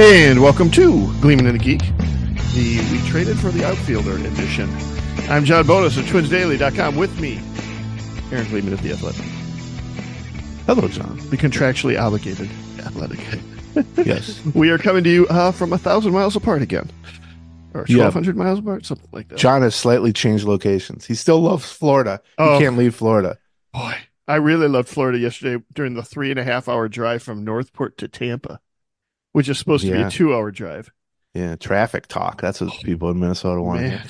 And welcome to Gleeman and the Geek, the We Traded for the Outfielder edition. I'm John Bonnes of TwinsDaily.com with me, Aaron Gleeman of The Athletic, Hello, John. the contractually obligated Athletic. Yes. We are coming to you uh, from a thousand miles apart again, or Yeah. 1,200 miles apart, something like that. John has slightly changed locations. He still loves Florida. Oh. He can't leave Florida. Boy, I really loved Florida yesterday during the three and a half hour drive from Northport to Tampa, which is supposed to be a two hour drive. Yeah, traffic talk. That's what people in Minnesota want. Man,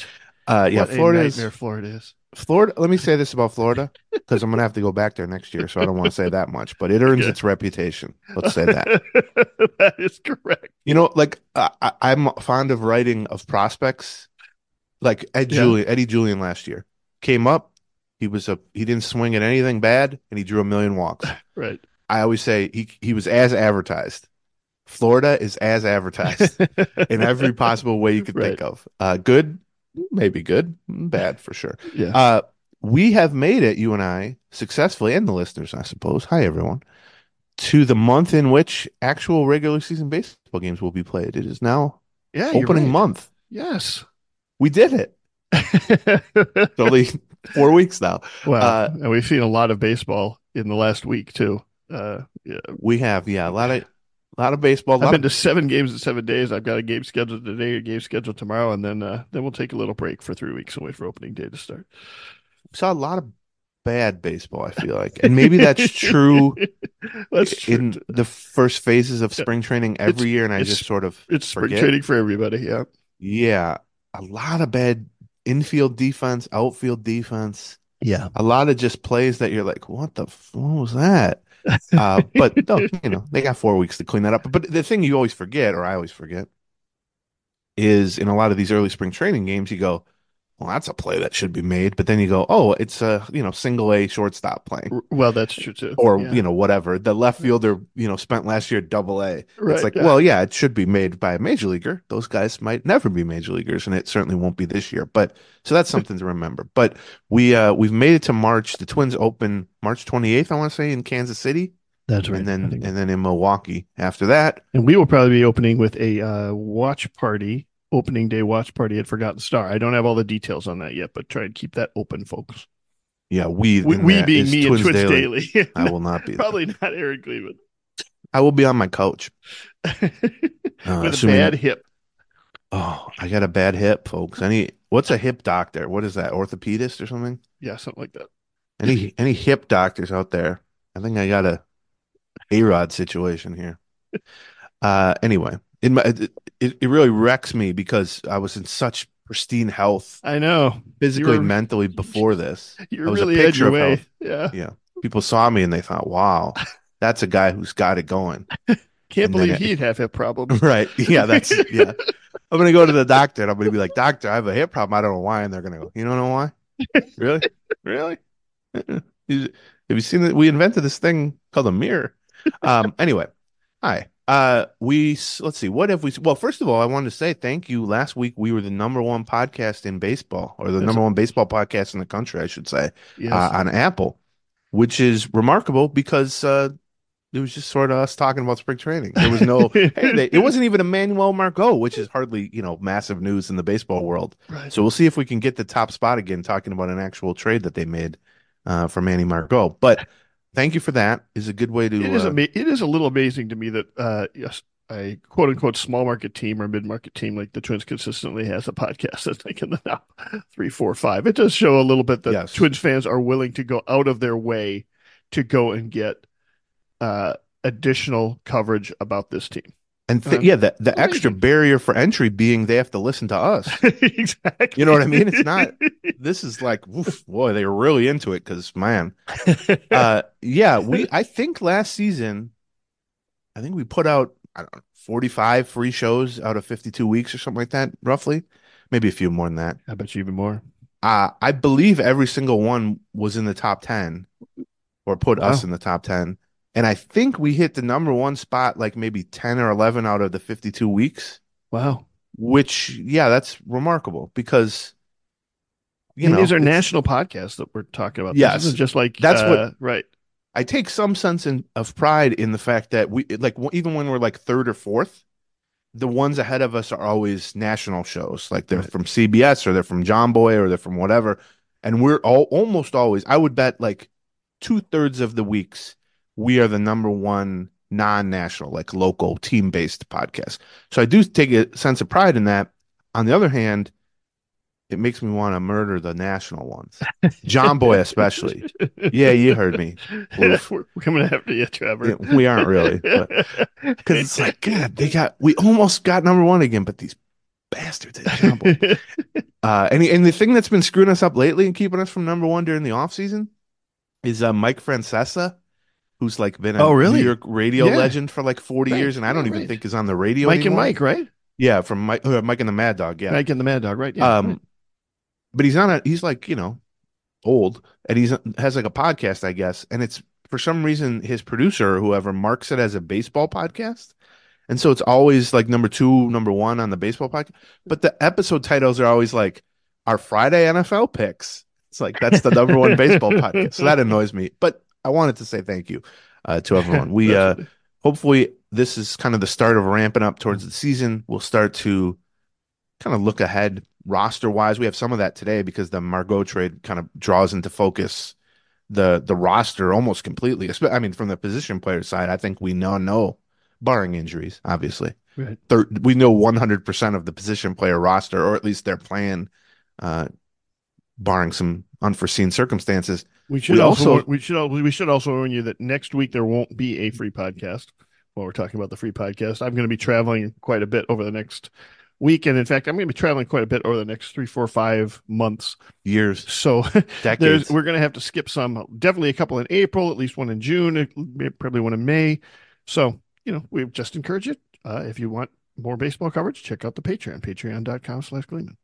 Uh, yeah, what Florida is Florida is. Florida. Let me say this about Florida because I'm going to have to go back there next year, so I don't want to say that much. But it earns Okay. its reputation. Let's say that. that is correct. You know, like uh, I, I'm fond of writing of prospects. Like Ed Yeah. Julien, Eddie Julien last year came up. He was a he didn't swing at anything bad, and he drew a million walks. Right. I always say he he was as advertised. Florida is as advertised in every possible way you could think of. Uh, good, maybe good, bad for sure. Yeah. Uh, we have made it, you and I, successfully, and the listeners, I suppose. Hi, everyone. To the month in which actual regular season baseball games will be played. It is now yeah. opening right. month. Yes. We did it. It's only four weeks now. well, Uh, and we've seen a lot of baseball in the last week too. Uh, yeah. We have, yeah, a lot of, a lot of baseball. I've been to seven games in seven days. I've got a game scheduled today, a game scheduled tomorrow, and then uh, then we'll take a little break for three weeks and wait for opening day to start. saw a lot of bad baseball. I feel like, and maybe that's true. That's true. in the first phases of spring training every It's- year, and I just sort of it's spring forget. training for everybody. Yeah. yeah, a lot of bad infield defense, outfield defense, Yeah. a lot of just plays that you're like, what the f- what was that? Uh, but no, you know, they got four weeks to clean that up. But the thing you always forget, or I always forget, is in a lot of these early spring training games, you go, well, that's a play that should be made, but then you go, oh, it's a you know single A shortstop playing. Well, that's true too. or Yeah. you know whatever the left fielder you know spent last year double a Right, it's like yeah. well yeah it should be made by a major leaguer those guys might never be major leaguers and it certainly won't be this year but so that's something to remember but we uh we've made it to march the twins open march 28th i want to say in kansas city that's right. and then and then in milwaukee after that And we will probably be opening with a uh, watch party, opening day watch party at Forgotten Star. I don't have all the details on that yet, but try and keep that open, folks. yeah we We, we being me and Twins Daily. i will not be there. probably not Eric Cleveland i will be on my couch with a bad that- hip. oh i got a bad hip folks any what's a hip doctor what is that orthopedist or something Yeah, something like that. Any any hip doctors out there? I think I got a A Rod situation here. Uh, anyway, in my it, it really wrecks me because I was in such pristine health, I know physically, You're- mentally before this. you're I was really had picture way. health. Yeah, Yeah, people saw me and they thought, "Wow, that's a guy who's got it going." can't And believe he'd have hip problems. right? Yeah, that's yeah. I'm gonna go to the doctor and I'm gonna be like, "Doctor, I have a hip problem. I don't know why." And they're gonna go, "You don't know why? really? Really? Have you seen that? We invented this thing called a mirror." Um. Anyway, hi. Uh, we let's see. What have we? Well, first of all, I wanted to say thank you. Last week we were the number one podcast in baseball, or the That's- number one baseball podcast in the country, I should say, Yes. uh, on Apple, which is remarkable because uh, it was just sort of us talking about spring training. There was no hey, they, it wasn't even Emmanuel Margot, which is hardly you know massive news in the baseball world. right. So we'll see if we can get the top spot again, talking about an actual trade that they made uh, for Manny Margot. But thank you for that. Is a good way to. It is uh, ama- it is a little amazing to me that uh yes a quote unquote small market team or mid market team like the Twins consistently has a podcast that's like in the top three, four, five. It does show a little bit that Yes. Twins fans are willing to go out of their way to go and get uh additional coverage about this team. And th- um, yeah, the the extra barrier for entry being they have to listen to us. exactly. You know what I mean? It's not- this is like, oof, boy, they were really into it because man, uh, yeah, we I think last season, I think we put out I don't know, 45 free shows out of 52 weeks or something like that, roughly, maybe a few more than that. I bet you even more. Uh, I believe every single one was in the top 10 or put us in the top 10. And I think we hit the number one spot like maybe 10 or 11 out of the 52 weeks. Wow. which yeah, that's remarkable because you mean, know these are national podcasts that we're talking about. Yes. This isn't just like That's what- uh, right. I take some sense in, of pride in the fact that we like even when we're like third or fourth, the ones ahead of us are always national shows. Like they're Right. from CBS or they're from Jomboy or they're from whatever, and we're all almost always. I would bet like two thirds of the weeks we are the number one non-national, like local team-based podcast. So I do take a sense of pride in that. On the other hand, it makes me want to murder the national ones, Jomboy especially. Yeah, you heard me. We're, we're coming after you, Trevor. Yeah, we aren't really, because it's like God, they got we almost got number one again, but these bastards at Jomboy. Uh, and and the thing that's been screwing us up lately and keeping us from number one during the off season is uh, Mike Francesa, who's like been a Oh, really? New York radio Yeah. legend for like forty Right. years, and I don't Yeah, even right. think is on the radio. Mike and. Mike, right? yeah, from Mike, uh, Mike and the Mad Dog, yeah. Mike and the Mad Dog, right? Yeah. um, right. but he's on a he's like you know old, and he's has like a podcast, I guess, and it's for some reason his producer or whoever marks it as a baseball podcast. And so it's always like number two, number one on the baseball podcast. But the episode titles are always like our Friday NFL picks. It's like that's the number one baseball podcast. So that annoys me. But I wanted to say thank you uh, to everyone. We uh, hopefully this is kind of the start of ramping up towards the season. We'll start to kind of look ahead roster wise. We have some of that today because the Margot trade kind of draws into focus the the roster almost completely. I mean, from the position player side, I think we now know, barring injuries, obviously, Right. thir- we know 100% of the position player roster, or at least their plan, uh, barring some unforeseen circumstances. We should We also, also- we should we should also warn you that next week there won't be a free podcast. While we're talking about the free podcast, I'm going to be traveling quite a bit over the next week, and in fact, I'm going to be traveling quite a bit over the next three, four, five months. Years, So decades. there's we're going to have to skip some. Definitely a couple in April, at least one in June, uh, probably one in May. So you know, we just encourage you uh, if you want more baseball coverage, check out the Patreon, Patreon.com/slash Gleeman.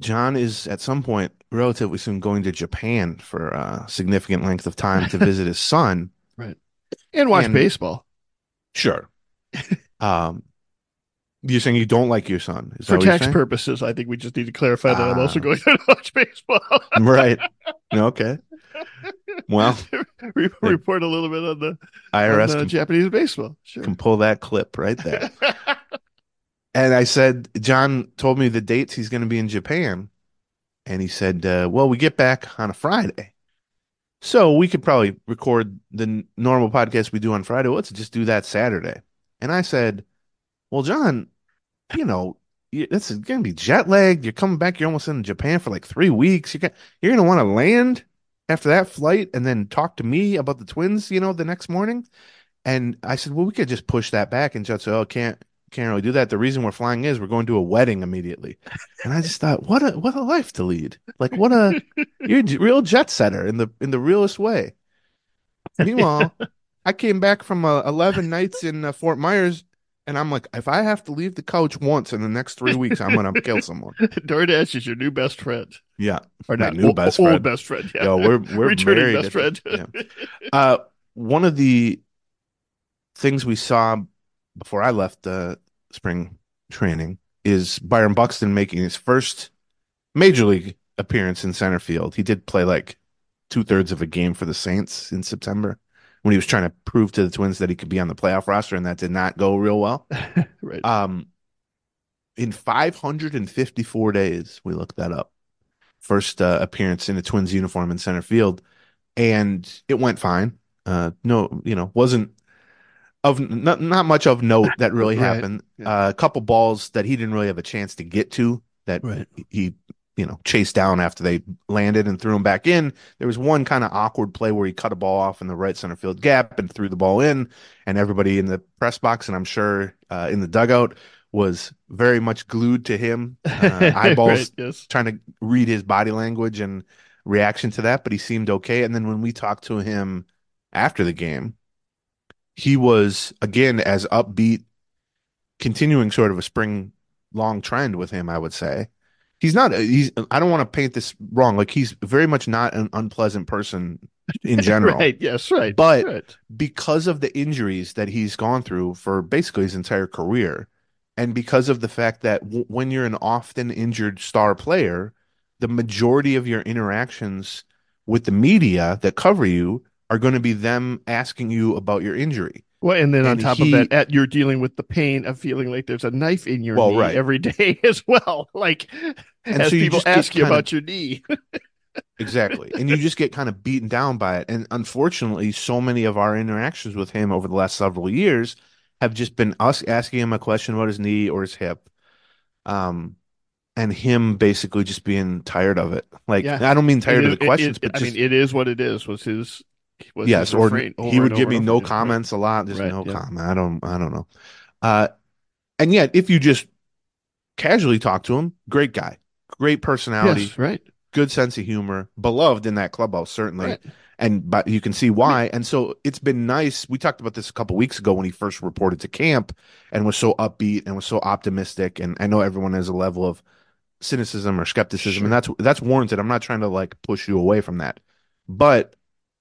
John is at some point relatively soon going to Japan for a significant length of time to visit his son. Right. And watch And- baseball Sure. Um, you're saying you don't like your son? Is for tax purposes. I think we just need to clarify that I'm also Ah. going to watch baseball. right. Okay. Well, Re- report a little bit on the, on IRS the can, Japanese baseball. Sure. can pull that clip right there. And I said, John told me the dates he's going to be in Japan. And he said, uh, well, we get back on a Friday. So we could probably record the n- normal podcast we do on Friday. Let's just do that Saturday. And I said, well, John, you know, you, this is going to be jet lagged. You're coming back. You're almost in Japan for like three weeks. You're, gonna- you're going to want to land after that flight and then talk to me about the twins, you know, the next morning. And I said, well, we could just push that back. And Judd said, oh, can't, can't really do that. The reason we're flying is we're going to a wedding immediately. And I just thought, what a what a life to lead. Like what a you're a real jet setter in the in the realest way. Meanwhile, I came back from uh, 11 nights in uh, Fort Myers and I'm like, if I have to leave the couch once in the next 3 weeks, I'm going to kill someone. DoorDash is your new best friend. Yeah. Or not new old, best old friend. best friend. Yeah. Yo, we're we're returning best friend. the- yeah. Uh, one of the things we saw before I left uh, spring training is Byron Buxton making his first major league appearance in center field. He did play like two thirds of a game for the Saints in September when he was trying to prove to the Twins that he could be on the playoff roster, and that did not go real well. right. Um, in 554 days, we looked that up. First uh, appearance in a Twins uniform in center field, and it went fine. Uh, no, you know, wasn't of not not much of note that really Right. happened. Yeah. Uh, a couple balls that he didn't really have a chance to get to that Right. he you know chased down after they landed and threw him back in. There was one kind of awkward play where he cut a ball off in the right center field gap and threw the ball in, and everybody in the press box and I'm sure uh, in the dugout was very much glued to him, uh, eyeballs Right, yes. trying to read his body language and reaction to that, but he seemed okay. And then when we talked to him after the game, he was again as upbeat, continuing sort of a spring long trend with him, I would say. He's not, uh, he's, I don't want to paint this wrong. Like he's very much not an unpleasant person in general. Right. Yes. Right. But- right. because of the injuries that he's gone through for basically his entire career and because of the fact that w- when you're an often injured star player, the majority of your interactions with the media that cover you are going to be them asking you about your injury. Well, and then on top he- of that, at, you're dealing with the pain of feeling like there's a knife in your Well, knee right. every day as well. Like, And as so people ask you kind of- about your knee. Exactly. and you just get kind of beaten down by it. And unfortunately, so many of our interactions with him over the last several years have just been us asking him a question about his knee or his hip. Um, and him basically just being tired of it. Like Yeah. I don't mean tired It of the questions, it- but I mean, it is what it is. Was his? Yes, or he would give me no over again. Right. comments a lot. Just Right, no yeah. comment. I don't I don't know. Uh and yet if you just casually talk to him, great guy, great personality, Yes, right. good sense of humor, beloved in that clubhouse, certainly. Right. And but you can see why. And so it's been nice. We talked about this a couple weeks ago when he first reported to camp and was so upbeat and was so optimistic. And I know everyone has a level of cynicism or skepticism, Sure. and that's that's warranted. I'm not trying to like push you away from that. But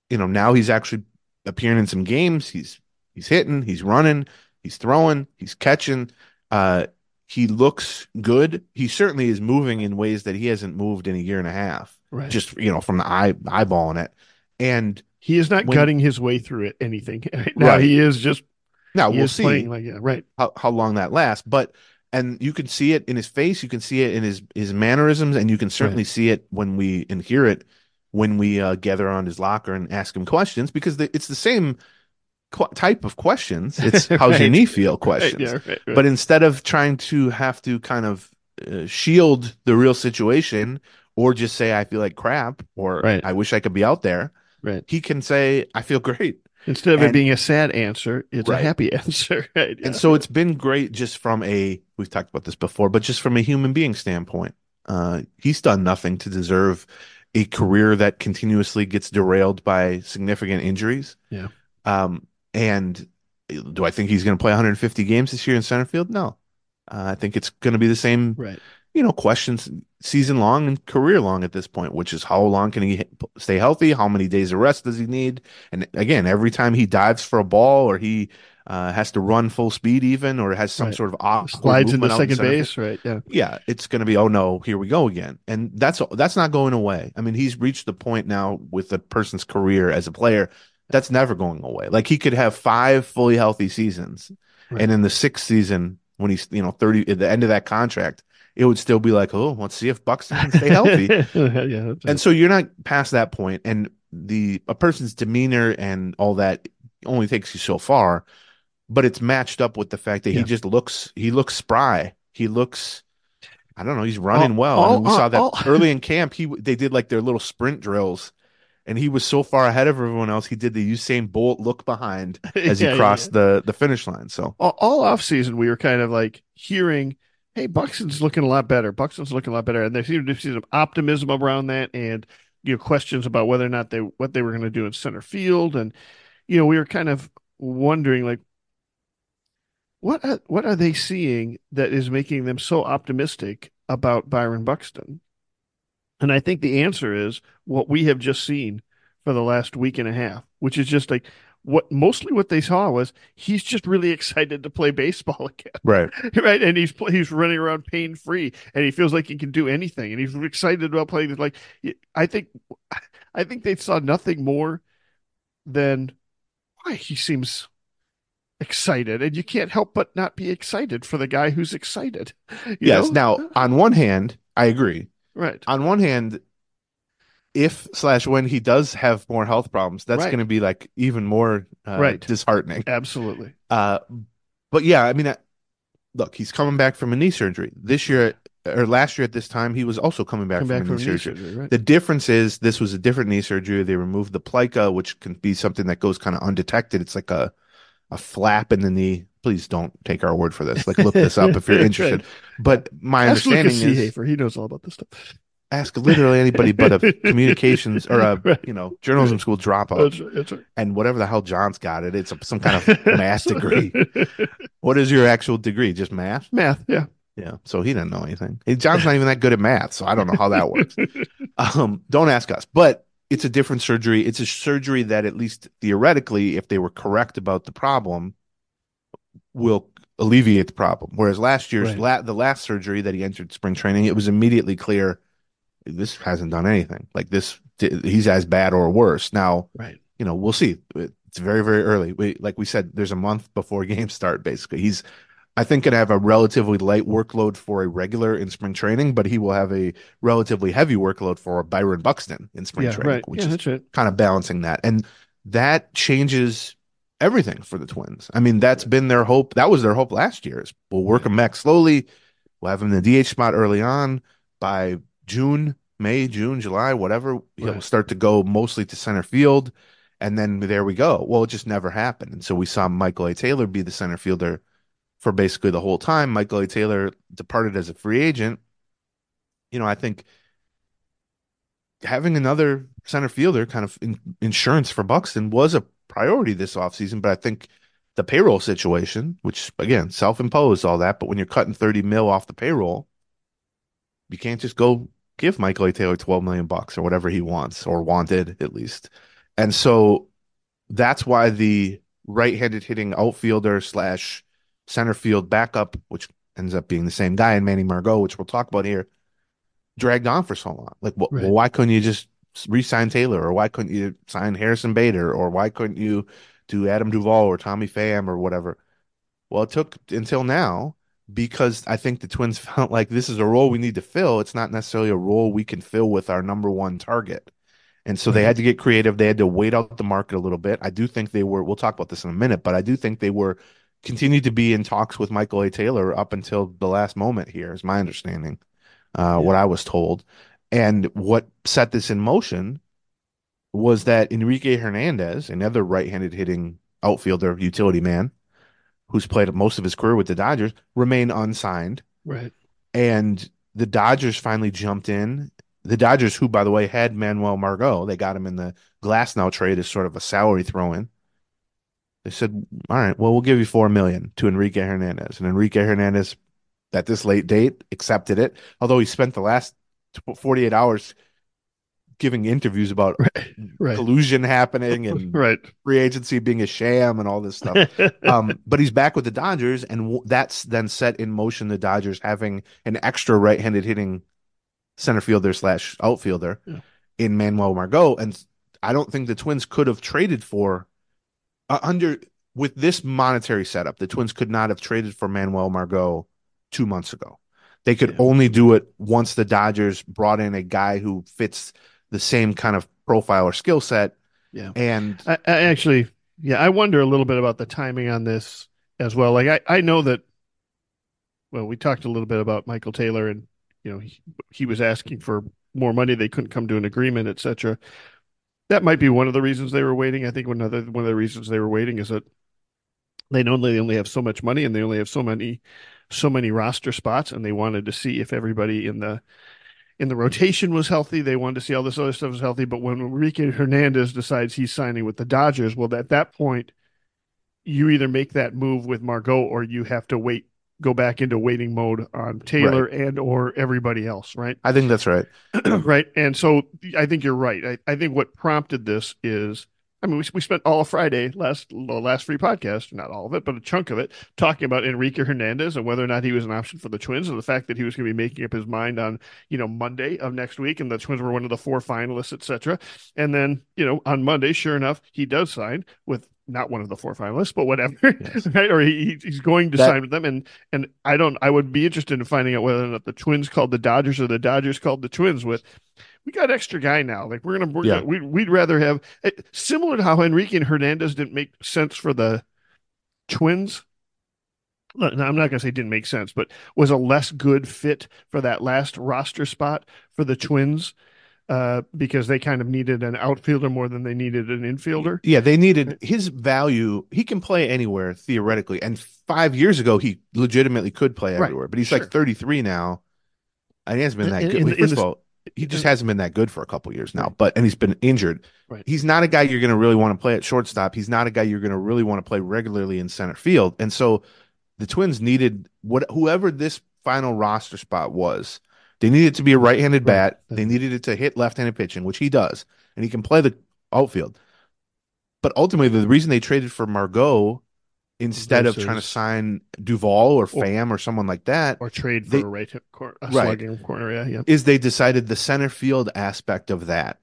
you know, now he's actually appearing in some games. He's he's hitting, he's running, he's throwing, he's catching. Uh he looks good. He certainly is moving in ways that he hasn't moved in a year and a half Right. just you know from the eye eyeballing it and he is not when- gutting his way through it. Anything. Right now Right. he is just. now we'll see playing like yeah. Right. how, how long that lasts but and you can see it in his face you can see it in his his mannerisms and you can certainly see it when we and hear it when we uh, gather around his locker and ask him questions because the, it's the same qu- type of questions it's how's your knee feel Right. questions Yeah. Right. right. but instead of trying to have to kind of uh, shield the real situation or just say i feel like crap or Right. i wish i could be out there right. he can say i feel great Instead of it being a sad answer, it's Right. a happy answer. Right. And so it's been great just from a we've talked about this before, but just from a human being standpoint. Uh he's done nothing to deserve a career that continuously gets derailed by significant injuries. Yeah. Um and do I think he's going to play 150 games this year in center field? No. Uh, I think it's going to be the same, right. you know, questions season long and career long at this point, which is how long can he stay healthy? How many days of rest does he need? And again, every time he dives for a ball or he uh, has to run full speed, even or has some Right. sort of awkward Slides into movement out in second center base. Right. Yeah. yeah, it's going to be oh no, here we go again, and that's that's not going away. I mean, he's reached the point now with a person's career as a player that's never going away. Like he could have five fully healthy seasons, Right. and in the sixth season, when he's you know thirty at the end of that contract, it would still be like, oh, let's see if Buxton can stay healthy. yeah. And so you're not past that point, and the a person's demeanor and all that only takes you so far, but it's matched up with the fact that Yeah. he just looks he looks spry. He looks I don't know, he's running well. I mean, we saw that early in camp. He they did like their little sprint drills, and he was so far ahead of everyone else. He did the Usain Bolt look behind as he Yeah, yeah, crossed the the finish line. So all, all off season we were kind of like hearing, "Hey, Buxton's looking a lot better. Buxton's looking a lot better," and there seemed to be some optimism around that, and you know questions about whether or not they what they were going to do in center field, and you know we were kind of wondering like, what are, what are they seeing that is making them so optimistic about Byron Buxton? And I think the answer is what we have just seen for the last week and a half, which is just like what mostly what they saw was he's just really excited to play baseball again, right, right? And he's he's running around pain free, and he feels like he can do anything, and he's excited about playing. Like I think, I think they saw nothing more than why he seems excited, and you can't help but not be excited for the guy who's excited. yes. know? Now on one hand, I agree. right, on one hand, if slash when he does have more health problems, that's Right. going to be like even more uh, Right. disheartening. absolutely, Uh, but yeah, I mean, uh, look, he's coming back from a knee surgery this year or last year at this time. He was also coming back come from back a from knee knee surgery. surgery, right? The difference is this was a different knee surgery. They removed the plica, which can be something that goes kind of undetected. It's like a a flap in the knee. Please don't take our word for this. Like look this up if you're interested. But my Ask understanding Lucas is Seehafer. He knows all about this stuff. ask literally anybody but a communications or a Right. you know journalism school dropout That's right. That's right. and whatever the hell John's got it. It's a, some kind of math degree. What is your actual degree? Just math? Math, yeah. Yeah. So he didn't know anything. John's not even that good at math, so I don't know how that works. Um, don't ask us. But it's a different surgery. It's a surgery that at least theoretically, if they were correct about the problem, will alleviate the problem. Whereas last year's Right. la- the last surgery that he entered spring training, it was immediately clear this hasn't done anything. Like this, he's as bad or worse. Now, Right. you know, we'll see. It's very, very early. We, like we said, there's a month before games start. Basically, he's, I think, to have a relatively light workload for a regular in spring training, but he will have a relatively heavy workload for Byron Buxton in spring Yeah. training, Right. which Yeah, is right. kind of balancing that. And that changes everything for the Twins. I mean, that's been their hope. That was their hope last year. Is we'll work him back slowly. We'll have him in the DH spot early on. By June, May, June, July, whatever, he'll start to go mostly to center field. And then there we go. Well, it just never happened. And so we saw Michael A. Taylor be the center fielder for basically the whole time. Michael A. Taylor departed as a free agent. You know, I think having another center fielder kind of in, insurance for Buxton was a priority this offseason, but I think the payroll situation, which again, self-imposed all that, but when you're cutting 30 mil off the payroll, you can't just go give Michael A. Taylor 12 million bucks or whatever he wants or wanted at least. And so that's why the right-handed hitting outfielder slash center field backup, which ends up being the same guy in Manny Margot, which we'll talk about here, dragged on for so long. Like, wh- Right. well, why couldn't you just re-sign Taylor, or why couldn't you sign Harrison Bader, or why couldn't you do Adam Duvall or Tommy Pham or whatever? Well, it took until now because I think the Twins felt like this is a role we need to fill. It's not necessarily a role we can fill with our number one target. And so they had to get creative. They had to wait out the market a little bit. I do think they were, we'll talk about this in a minute, but I do think they were continued to be in talks with Michael A. Taylor up until the last moment here, is my understanding, uh, what I was told. And what set this in motion was that Enrique Hernandez, another right handed hitting outfielder, utility man, who's played most of his career with the Dodgers, remained unsigned. Right. And the Dodgers finally jumped in. The Dodgers, who, by the way, had Manuel Margot, they got him in the Glasnow trade as sort of a salary throw in. They said, All right, well, we'll give you four million to Enrique Hernandez. And Enrique Hernandez, at this late date, accepted it, although he spent the last 48 hours giving interviews about. Right. collusion happening and Right. free agency being a sham and all this stuff um, but he's back with the Dodgers, and w- that's then set in motion the Dodgers having an extra right-handed hitting center fielder slash outfielder Yeah. in Manuel Margot, and I don't think the Twins could have traded for uh, under with this monetary setup. The Twins could not have traded for Manuel Margot two months ago. They could Yeah. only do it once the Dodgers brought in a guy who fits the same kind of profile or skill set. Yeah. and I, I actually, yeah, I wonder a little bit about the timing on this as well. Like, I, I know that, well, we talked a little bit about Michael Taylor and, you know, he, he was asking for more money. They couldn't come to an agreement, et cetera. That might be one of the reasons they were waiting. I think one other, one of the reasons they were waiting is that they know they only have so much money and they only have so many, so many roster spots. And they wanted to see if everybody in the, in the rotation was healthy. They wanted to see all this other stuff was healthy. But when Enrique Hernandez decides he's signing with the Dodgers, well, at that point, you either make that move with Margot or you have to wait, go back into waiting mode on Taylor and or everybody else, right? I think that's right. right. And so I think you're right. I, I think what prompted this is, I mean, we, we spent all of Friday last the last free podcast, not all of it, but a chunk of it, talking about Enrique Hernandez and whether or not he was an option for the Twins, and the fact that he was going to be making up his mind on you know Monday of next week, and the Twins were one of the four finalists, etc. And then you know on Monday, sure enough, he does sign with not one of the four finalists, but whatever, Yes. right? Or he, he's going to That- sign with them, and and I don't, I would be interested in finding out whether or not the Twins called the Dodgers or the Dodgers called the Twins with we got extra guy now. Like we're gonna, we're Yeah. gonna we'd, we'd rather have eh, similar to how Enrique and Hernandez didn't make sense for the Twins. No, no, I'm not gonna say didn't make sense, but was a less good fit for that last roster spot for the Twins uh, because they kind of needed an outfielder more than they needed an infielder. Yeah, they needed his value. He can play anywhere theoretically, and five years ago he legitimately could play Right, everywhere. But he's sure. like 33 now, and he hasn't been that In- good. in the- in First of the- all, he just hasn't been that good for a couple years now. Right. But and he's been injured. Right. He's not a guy you're going to really want to play at shortstop. He's not a guy you're going to really want to play regularly in center field. And so the Twins needed what whoever this final roster spot was. They needed it to be a right-handed bat. They needed it to hit left-handed pitching, which he does, and he can play the outfield. But ultimately, the reason they traded for Margot instead of trying to sign Duvall or Or- Pham or someone like that, or trade for They- a right cor- a Right. corner. Yeah, yeah. is they decided the center field aspect of that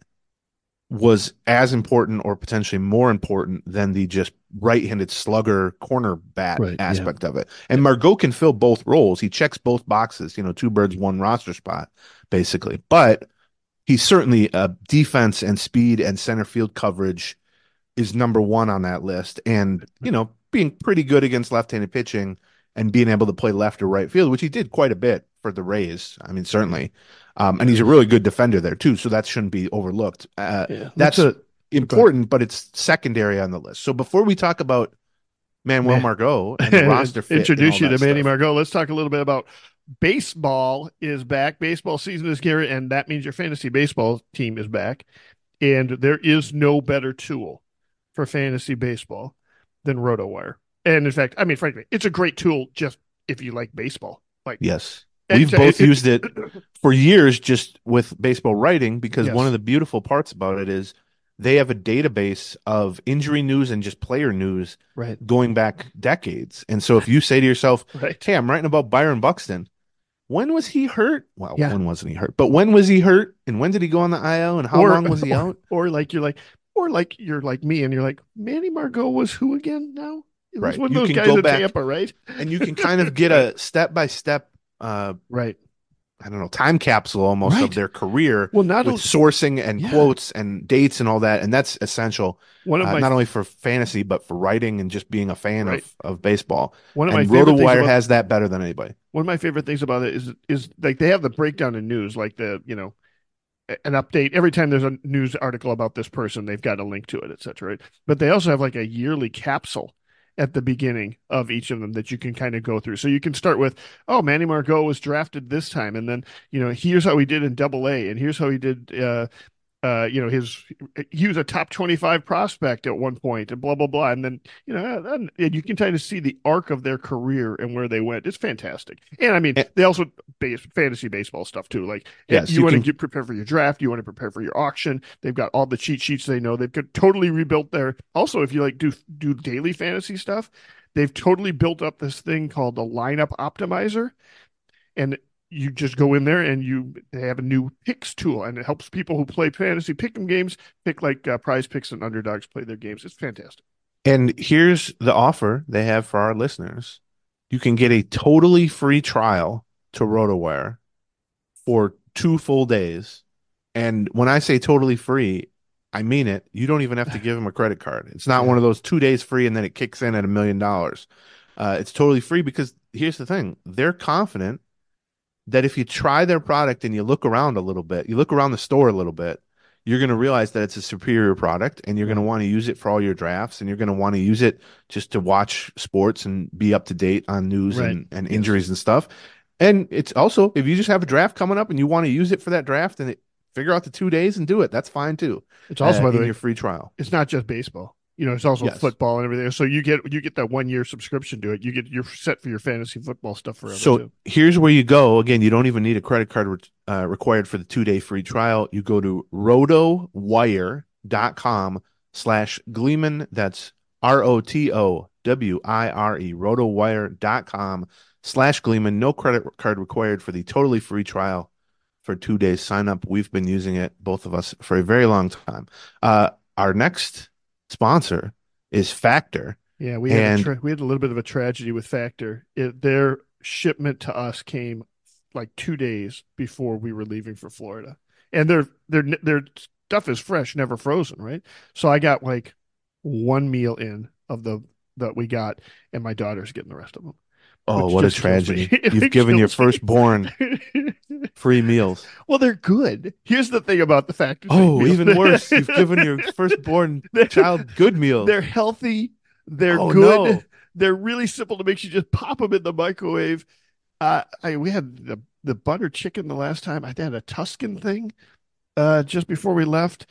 was as important or potentially more important than the just right-handed slugger corner bat Right, yeah. aspect of it. And Margot can fill both roles. He checks both boxes, you know, two birds, one roster spot, basically. But he's certainly a defense and speed and center field coverage is number one on that list. And, you know, being pretty good against left-handed pitching and being able to play left or right field, which he did quite a bit for the Rays. I mean, certainly. Um, and he's a really good defender there too, so that shouldn't be overlooked. Uh, yeah. that's a important, but it's secondary on the list. So before we talk about Manuel Man- Margot and the roster introduce you to Manny stuff. Margot. Let's talk a little bit about baseball is back. Baseball season is here, and that means your fantasy baseball team is back. And there is no better tool for fantasy baseball than RotoWire. And in fact, I mean, frankly, it's a great tool just if you like baseball. Like, Yes, we've both used it for years, just with baseball writing, because Yes. one of the beautiful parts about it is they have a database of injury news and just player news Right, going back decades. And so if you say to yourself, right. Hey, I'm writing about Byron Buxton. When was he hurt? Well, Yeah. when wasn't he hurt? But when was he hurt? And when did he go on the IL? And how Or- long was he or- out? Or like you're like, or like you're like me, and you're like, Manny Margot was who again? Now, It Right. One of You those can guys go back- Tampa, right? And you can kind of get a step by step, uh, Right. I don't know, time capsule almost Right. of their career Well, not with only, sourcing and Yeah. quotes and dates and all that. And that's essential, one of uh, my not only for fantasy, but for writing and just being a fan Right. of, of baseball. one of my And favorite things RotoWire about- has that better than anybody. one of my favorite things about it is is like they have the breakdown in news, like the you know an update every time there's a news article about this person, they've got a link to it, etc. Right? But they also have like a yearly capsule at the beginning of each of them that you can kind of go through. So you can start with, oh, Manny Margot was drafted this time, and then you know here's how he did in Double A, and here's how he did. Uh, uh, you know, his he was a top twenty-five prospect at one point, and blah blah blah, and then you know, and, and you can kind of see the arc of their career and where they went. It's fantastic, and I mean, And- they also base fantasy baseball stuff too. Like, Yes, you, you want to get prepared for your draft, you want to prepare for your auction. They've got all the cheat sheets they know. They've got totally rebuilt their. Also, if you like do do daily fantasy stuff, they've totally built up this thing called the lineup optimizer, and you just go in there and you they have a new picks tool and it helps people who play fantasy pick 'em games pick like uh, PrizePicks and underdogs play their games. It's fantastic. And here's the offer they have for our listeners. You can get a totally free trial to RotoWire for two full days. And when I say totally free, I mean it. You don't even have to give them a credit card. It's not one of those two days free and then it kicks in at a million dollars. Uh, it's totally free because here's the thing they're confident that if you try their product and you look around a little bit, you look around the store a little bit, you're going to realize that it's a superior product and you're going to want to use it for all your drafts and you're going to want to use it just to watch sports and be up to date on news Right. and, and Yes. injuries and stuff. And it's also, if you just have a draft coming up and you want to use it for that draft and it, figure out the two days and do it, that's fine too. It's also uh, by the way, your free trial. it's not just baseball. You know, it's also Yes. football and everything. So you get you get that one year subscription to it. You get you're set for your fantasy football stuff forever. So too. here's where you go. Again, you don't even need a credit card re- uh, required for the two day free trial. You go to rotowire.com slash Gleeman. That's R O T O W I R E, rotowire.com slash Gleeman. No credit card required for the totally free trial for two days. Sign up. We've been using it, both of us, for a very long time. Uh, our next sponsor is Factor. Yeah, we had a tra- we had a little bit of a tragedy with Factor. It, their shipment to us came like two days before we were leaving for Florida, and their their their stuff is fresh, never frozen, right? So I got like one meal in of the that we got, and my daughter's getting the rest of them. Oh, what a just kills me. tragedy. You've given your me. firstborn free meals. well, they're good. Here's the thing about the Factor. Oh, even worse. You've given your firstborn child good meals. They're healthy. They're Oh, good. no. They're really simple to make. You just pop them in the microwave. Uh, I we had the the butter chicken the last time. I had a Tuscan thing uh, just before we left.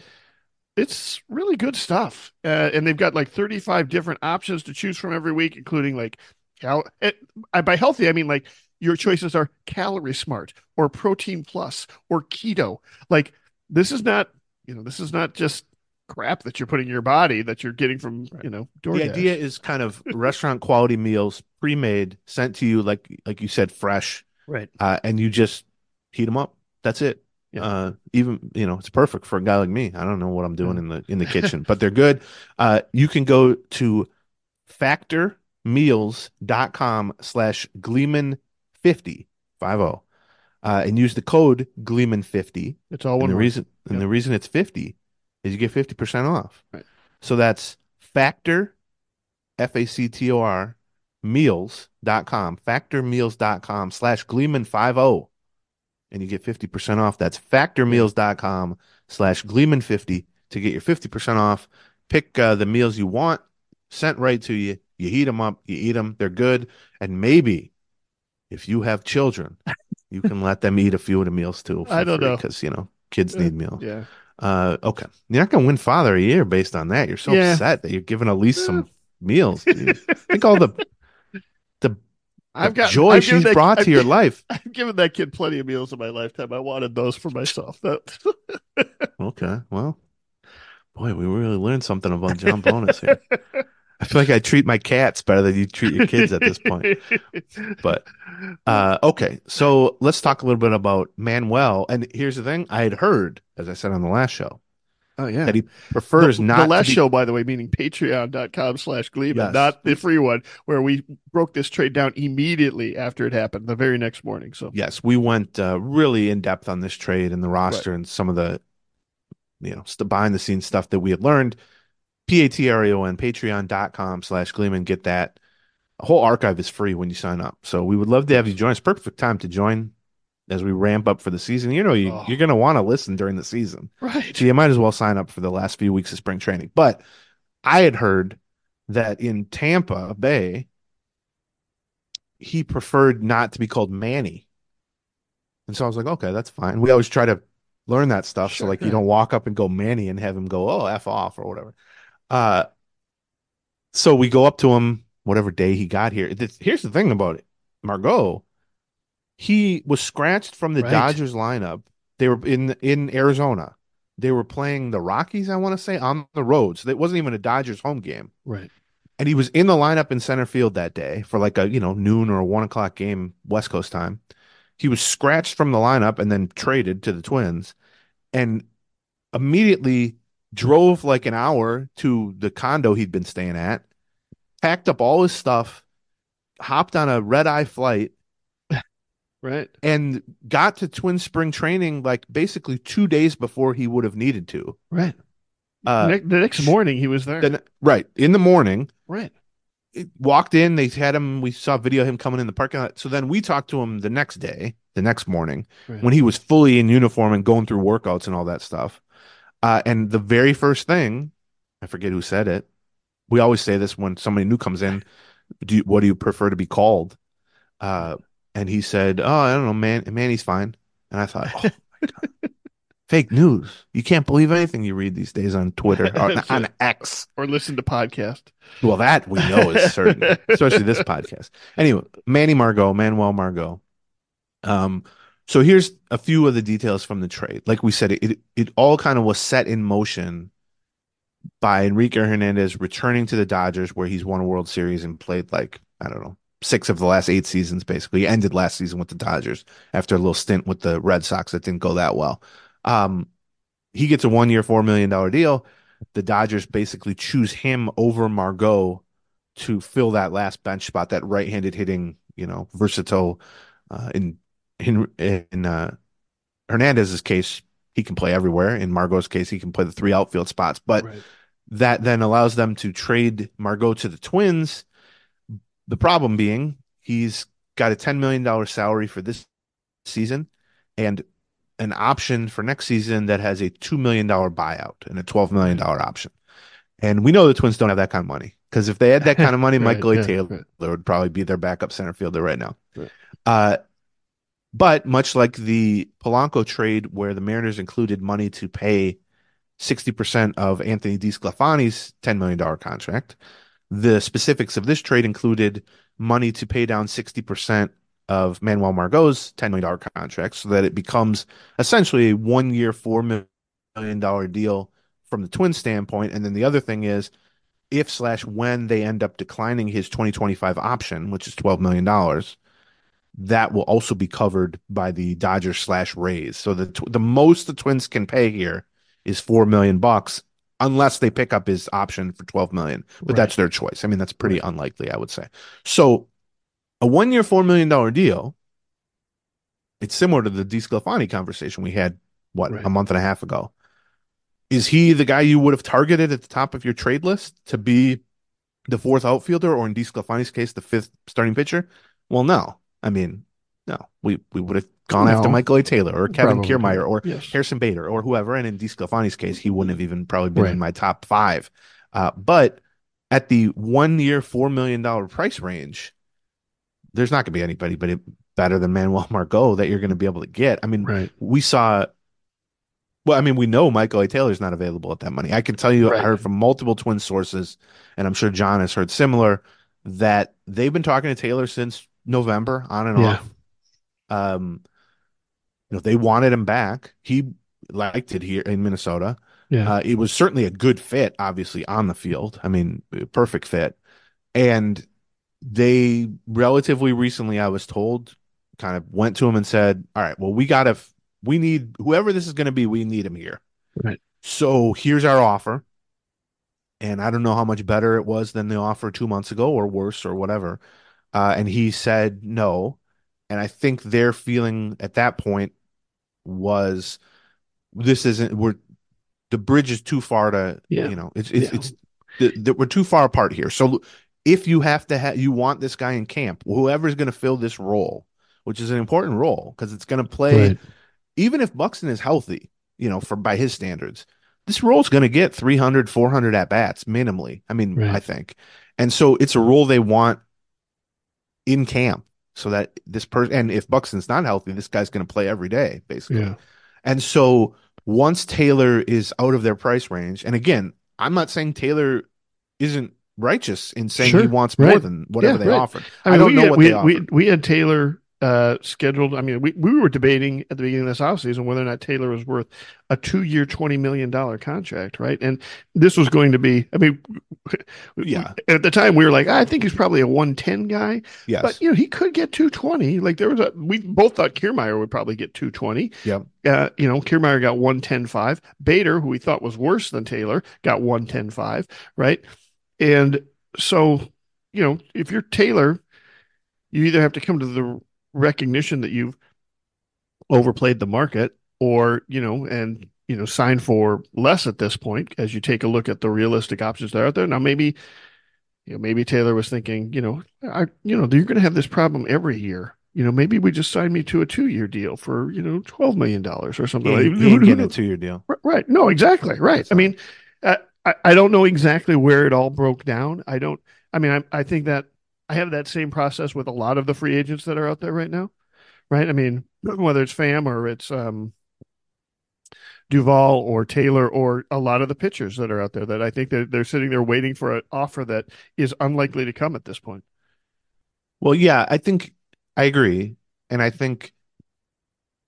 It's really good stuff, uh, and they've got like 35 different options to choose from every week, including like cal. It, I, by healthy, I mean like your choices are calorie smart or protein plus or keto. Like this is not, you know, this is not just crap that you're putting in your body that you're getting from you know DoorDash. The idea is kind of restaurant quality meals, pre-made, sent to you like like you said, fresh, right? uh, and you just heat them up. That's it. Yeah. Uh, even you know, it's perfect for a guy like me. I don't know what I'm doing Yeah. in the in the kitchen, but they're good. Uh, you can go to factormeals.com slash Gleeman 50 50 uh, and use the code Gleeman 50 It's all and one the word. reason and the reason it's 50 is you get 50% off. Right. So that's factor F A C T O R meals.com, factormeals.com slash Gleeman 50 and you get 50% off. That's factor factormeals.com slash Gleeman 50 to get your 50% off. Pick uh, the meals you want sent right to you. You heat them up, you eat them, they're good. And maybe if you have children, you can let them eat a few of the meals too. I don't know. Because, you know, kids need meals. Yeah, Uh, okay. You're not going to win Father of the Year based on that. You're so Yeah. upset that you're giving Elise some meals. dude. Think all the, the I've got joy I've she's that- brought I've to your life. I've given that kid plenty of meals in my lifetime. I wanted those for myself. Okay. Well, boy, we really learned something about John Bonnes here. I feel like I treat my cats better than you treat your kids at this point. But uh, okay, so let's talk a little bit about Manuel. And here's the thing: I had heard, as I said on the last show, oh yeah, that he prefers the, not the last be- show, by the way, meaning patreon.com slash Gleeman, Yes. not the free one, where we broke this trade down immediately after it happened, the very next morning. So Yes, we went uh, really in depth on this trade and the roster and some of the, you know, behind the scenes stuff that we had learned. P-A-T-R-E-O-N, patreon.com slash Gleeman. Get that. The whole archive is free when you sign up. So we would love to have you join us. Perfect time to join as we ramp up for the season. You know, you, Oh. you're going to want to listen during the season. right, So you might as well sign up for the last few weeks of spring training. But I had heard that in Tampa Bay, he preferred not to be called Manny. And so I was like, okay, that's fine. We always try to learn that stuff. Sure, so like yeah. you don't walk up and go Manny and have him go, oh, F off or whatever. Uh so we go up to him whatever day he got here. Th- Here's the thing about it. Margot, he was scratched from the Right. Dodgers lineup. They were in in Arizona. They were playing the Rockies, I want to say, on the road. So it wasn't even a Dodgers home game. right, And he was in the lineup in center field that day for like a, you know, noon or a one o'clock game, West Coast time. He was scratched from the lineup and then traded to the Twins and immediately drove like an hour to the condo he'd been staying at, packed up all his stuff, hopped on a red eye flight, right. and got to Twin Spring training like basically two days before he would have needed to. Right. Uh, Ne- the next morning he was there. then, right in the morning, right. it- walked in. They had him. We saw video of him coming in the parking lot. So then we talked to him the next day, the next morning, Right. when he was fully in uniform and going through workouts and all that stuff. Uh, and the very first thing, I forget who said it. We always say this when somebody new comes in. Do you, what do you prefer to be called? Uh, and he said, "Oh, I don't know, man. Manny's fine." And I thought, "Oh my god, fake news! You can't believe anything you read these days on Twitter or That's on. X." or listen to podcast. Well, that we know is certain, especially this podcast. Anyway, Manny Margot, Manuel Margot. Um, so here's a few of the details from the trade. Like we said, it it, all kind of was set in motion by Enrique Hernandez returning to the Dodgers, where he's won a World Series and played like I don't know six of the last eight seasons. Basically, he ended last season with the Dodgers after a little stint with the Red Sox that didn't go that well. Um, he gets a one year, four million dollar deal. The Dodgers basically choose him over Margot to fill that last bench spot, that right handed hitting, you know, versatile. Uh, in in in uh, Hernandez's case, he can play everywhere. In Margot's case, he can play the three outfield spots. But right. that then allows them to trade Margot to the Twins. The problem being he's got a $10 million salary for this season and an option for next season that has a $2 million buyout and a $12 million option. And we know the Twins don't have that kind of money because if they had that kind of money, Right, Michael A. yeah, Taylor right. would probably be their backup center fielder right now. Right. Uh, but much like the Polanco trade, where the Mariners included money to pay 60% of Anthony DeSclafani's $10 million contract, the specifics of this trade included money to pay down 60% of Manuel Margot's $10 million contract so that it becomes essentially a one year, $4 million deal from the twin standpoint. And then the other thing is if slash when they end up declining his 2025 option, which is $12 million, that will also be covered by the Dodgers slash Rays. So the tw- the most the Twins can pay here is four million bucks, unless they pick up his option for 12 million. But Right. that's their choice. I mean, that's pretty unlikely, I would say. So a one year, $4 million deal, it's similar to the DeSclafani conversation we had, what, Right. a month and a half ago. Is he the guy you would have targeted at the top of your trade list to be the fourth outfielder, or in DeSclafani's case, the fifth starting pitcher? Well, no. I mean, no. We we would have gone after Michael A. Taylor or Kevin Probably. Kiermaier or Yes. Harrison Bader or whoever. And in DeSclafani's case, he wouldn't have even probably been Right. in my top five. Uh, but at the one year, $4 million price range, there's not going to be anybody but better than Manuel Margot that you're going to be able to get. I mean, Right. we saw. Well, I mean, we know Michael A. Taylor's not available at that money. I can tell you, I heard from multiple twin sources, and I'm sure John has heard similar, that they've been talking to Taylor since November, on and Yeah. off. Um, you know, they wanted him back. He liked it here in Minnesota. Yeah. Uh, it was certainly a good fit, obviously, on the field. I mean, perfect fit. And they relatively recently, I was told, kind of went to him and said, All right, well, we got to, we need whoever this is going to be, we need him here. Right. So here's our offer. And I don't know how much better it was than the offer two months ago or worse or whatever. Uh, and he said no. And I think their feeling at that point was this isn't, we're, the bridge is too far to, Yeah. you know, it's, it's, Yeah. it's, the, the, we're too far apart here. So if you have to have, you want this guy in camp, whoever's going to fill this role, which is an important role because it's going to play, Right. even if Buxton is healthy, you know, for by his standards, this role's going to get 300, 400 at bats minimally. I mean, Right. I think. And so it's a role they want in camp so that this person, and if Buxton's not healthy, this guy's going to play every day, basically. Yeah. And so once Taylor is out of their price range, and again, I'm not saying Taylor isn't righteous in saying he wants more Right. than whatever Yeah, they right. offered. I, I, don't know had, what we, they had- we, we had Taylor uh, scheduled. I mean, we, we were debating at the beginning of this offseason whether or not Taylor was worth a two year, $20 million contract, right? And this was going to be, I mean, Yeah. at the time we were like, I think he's probably a 110 guy, yes. but, you know, he could get 220. Like there was a, we both thought Kiermaier would probably get 220. Yeah. Uh, you know, Kiermaier got 110.5. Bader, who we thought was worse than Taylor, got 110.5, right? And so, you know, if you're Taylor, you either have to come to the recognition that you've overplayed the market or, you know, and, you know, sign for less at this point as you take a look at the realistic options that are out there. Now, maybe, you know, maybe Taylor was thinking, you know, I, you know, you're going to have this problem every year. You know, maybe we just sign me to a two year deal for, you know, $12 million or something He, like ain't getting a two year deal. Right. No, exactly. Right. I mean, I, I don't know exactly where it all broke down. I don't, I mean, I, I think that I have that same process with a lot of the free agents that are out there right now. Right. I mean, whether it's Pham or it's, um, Duvall or Taylor or a lot of the pitchers that are out there that I think they're, they're sitting there waiting for an offer that is unlikely to come at this point. Well, yeah, I think I agree. And I think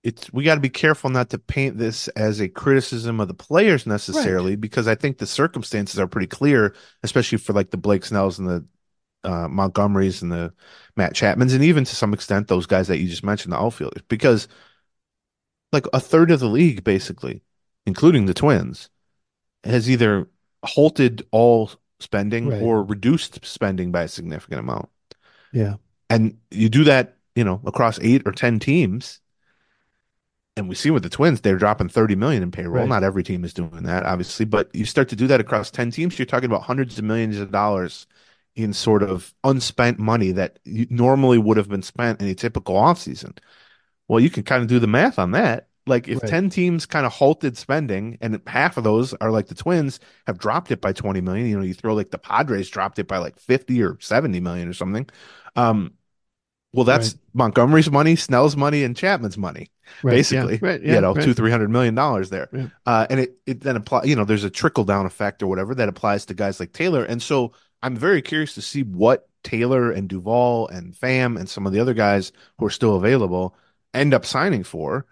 it's we got to be careful not to paint this as a criticism of the players necessarily, because I think the circumstances are pretty clear, especially for like the Blake Snells and the uh, Montgomerys and the Matt Chapmans, and even to some extent those guys that you just mentioned, the outfielders, because like a third of the league, basically, including the Twins, has either halted all spending Right. or reduced spending by a significant amount Yeah. and you do that, you know, across eight or ten teams. And we see with the Twins, they're dropping 30 million in payroll. Right. Not every team is doing that, obviously, but you start to do that across 10 teams, you're talking about hundreds of millions of dollars in sort of unspent money that normally would have been spent in a typical offseason. Well, you can kind of do the math on that. Like if Right. 10 teams kind of halted spending and half of those are like the Twins have dropped it by 20 million, you know, you throw like the Padres dropped it by like 50 or 70 million or something. Um, well, that's Right. Montgomery's money, Snell's money, and Chapman's money, Right. basically. Yeah. Right. you know, two, three hundred million dollars there. Yeah. Uh, and it, it then apply, you know, there's a trickle down effect or whatever that applies to guys like Taylor. And so I'm very curious to see what Taylor and Duvall and Pham and some of the other guys who are still available end up signing for.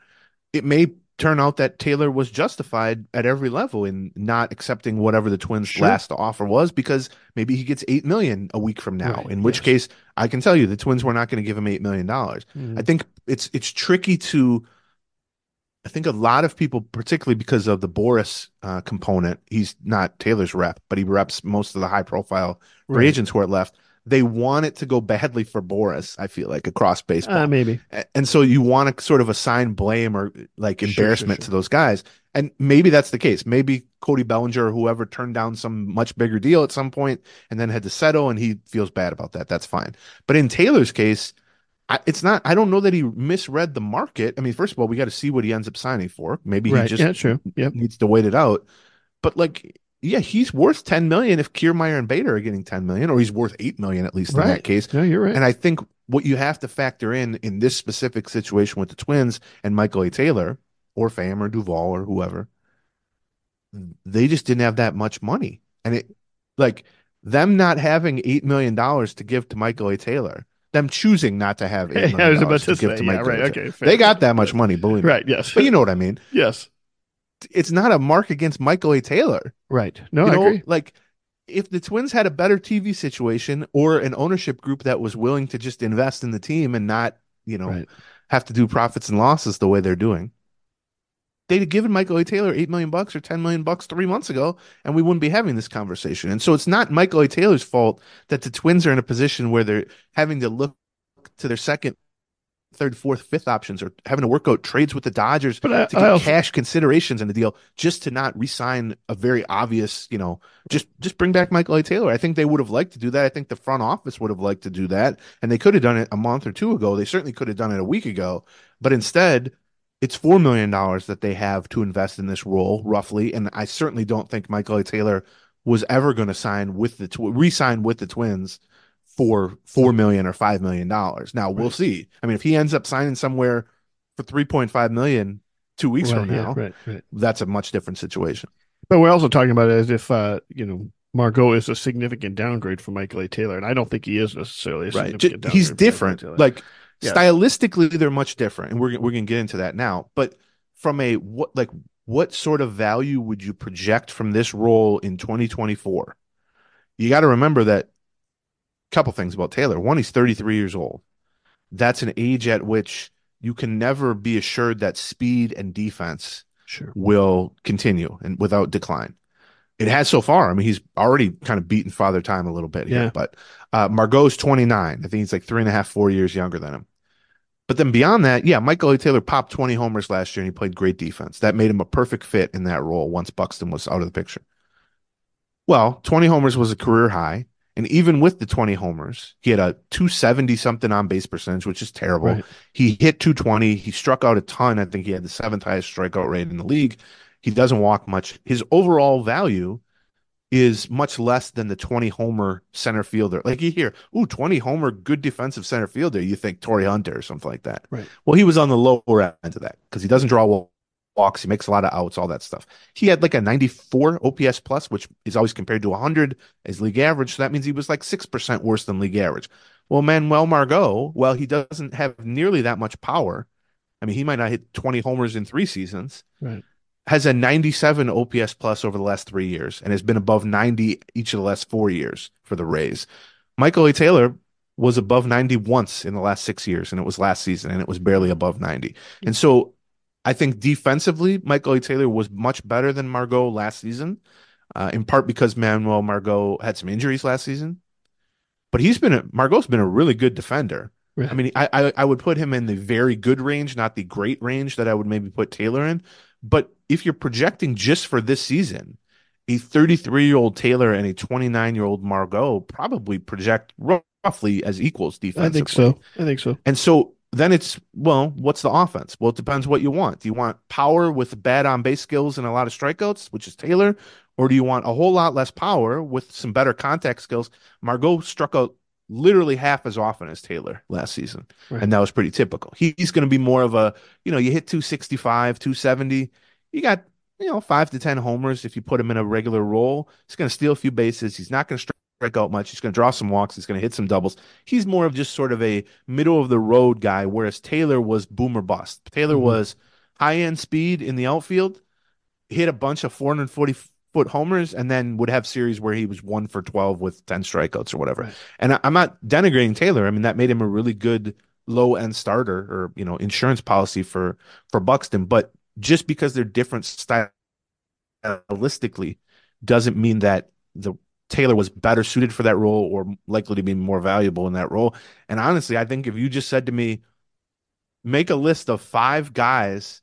It may turn out that Taylor was justified at every level in not accepting whatever the Twins' Sure. last offer was because maybe he gets eight million a week from now. Right, In which yes. case, I can tell you the Twins were not going to give him eight million dollars. Mm. I think it's it's tricky to. I think a lot of people, particularly because of the Boras uh, component, he's not Taylor's rep, but he reps most of the high profile free agents who are left. They want it to go badly for Boras. I feel like across baseball. Uh, maybe. And so you want to sort of assign blame or like Sure, sure, embarrassment sure. to those guys. And maybe that's the case. Maybe Cody Bellinger or whoever turned down some much bigger deal at some point and then had to settle and he feels bad about that. That's fine. But in Taylor's case, I, it's not, I don't know that he misread the market. I mean, first of all, we got to see what he ends up signing for. Maybe he Right. just yeah, true. Yep. needs to wait it out. But like, yeah, he's worth 10 million if Kiermaier and Bader are getting 10 million, or he's worth 8 million at least in that case. Yeah, you're right. And I think what you have to factor in in this specific situation with the Twins and Michael A. Taylor or Pham or Duvall or whoever, they just didn't have that much money. And it, like, them not having $8 million to give to Michael A. Taylor, them choosing not to have $8 million I was about to, to give say, to yeah, right. Okay. fair. They got that much money, believe me. Right. Yes. But you know what I mean. yes. It's not a mark against Michael A. Taylor. Right. No, you I know, agree. like if the Twins had a better TV situation or an ownership group that was willing to just invest in the team and not, you know, Right. have to do profits and losses the way they're doing, they'd have given Michael A. Taylor eight million bucks or ten million bucks three months ago, and we wouldn't be having this conversation. And so it's not Michael A. Taylor's fault that the Twins are in a position where they're having to look to their second. Third, fourth, fifth options, or having to work out trades with the Dodgers But I, to get also, cash considerations in the deal just to not re-sign a very obvious, you know, just just bring back Michael A. Taylor. I think they would have liked to do that. I think the front office would have liked to do that, and they could have done it a month or two ago. They certainly could have done it a week ago, but instead, it's four million dollars that they have to invest in this role, roughly. And I certainly don't think Michael A. Taylor was ever going to sign with the tw- re-sign with the Twins for four million or five million dollars. Now we'll see. I mean, if he ends up signing somewhere for three point five million two weeks right, from yeah, now, right. Right. that's a much different situation. But we're also talking about it as if uh, you know Margot is a significant downgrade for Michael A. Taylor, and I don't think he is necessarily a Right. He's downgrade for Michael A. different. Like Yeah. stylistically, they're much different, and we're we're gonna get into that now. But from a what like what sort of value would you project from this role in 2024? You got to remember that a couple things about Taylor. One, he's 33 years old. That's an age at which you can never be assured that speed and defense sure, will continue and without decline. It has so far. I mean, he's already kind of beaten father time a little bit here. Yeah. But uh, Margot's 29. I think he's like three and a half, four years younger than him. But then beyond that, yeah, Michael A. Taylor popped 20 homers last year and he played great defense. That made him a perfect fit in that role once Buxton was out of the picture. Well, 20 homers was a career high. And even with the 20 homers, he had a 270 something on base percentage, which is terrible. right, He hit 220. He struck out a ton. I think he had the seventh highest strikeout rate in the league. He doesn't walk much. His overall value is much less than the 20 homer center fielder. Like you hear, ooh, 20 homer, good defensive center fielder. You think Torii Hunter or something like that. Right. Well, he was on the lower end of that because he doesn't draw walks. He makes a lot of outs, all that stuff. He had like a 94 OPS plus, which is always compared to 100 as league average. So that means he was like 6% worse than league average. Well, Manuel Margot, well, he doesn't have nearly that much power. I mean, he might not hit 20 homers in three seasons. Right. Has a 97 OPS plus over the last three years and has been above 90 each of the last four years for the Rays. Michael A. Taylor was above 90 once in the last six years, and it was last season, and it was barely above 90. And so I think defensively, Michael A. Taylor was much better than Margot last season, uh, in part because Manuel Margot had some injuries last season. But he's been a Margot's been a really good defender. Right. I mean, I, I I would put him in the very good range, not the great range that I would maybe put Taylor in. But if you're projecting just for this season, a 33 year old Taylor and a 29 year old Margot probably project roughly as equals defensively. I think so. I think so. And so then it's well, what's the offense? Well, it depends what you want. Do you want power with bad on base skills and a lot of strikeouts, which is Taylor, or do you want a whole lot less power with some better contact skills? Margot struck out literally half as often as Taylor last season, Right. and that was pretty typical. He, he's going to be more of a you know you hit 265, 270, you got you know five to ten homers if you put him in a regular role. He's going to steal a few bases. He's not going to strike out much. He's going to draw some walks. He's going to hit some doubles. He's more of just sort of a middle of the road guy, whereas Taylor was boomer bust. Taylor Mhm. was high end speed in the outfield, hit a bunch of 440 foot homers, and then would have series where he was one for 12 with 10 strikeouts or whatever. And I'm not denigrating Taylor. I mean, that made him a really good low end starter or, you know, insurance policy for, for Buxton. But just because they're different stylistically doesn't mean that the Taylor was better suited for that role or likely to be more valuable in that role. And honestly, I think if you just said to me, make a list of five guys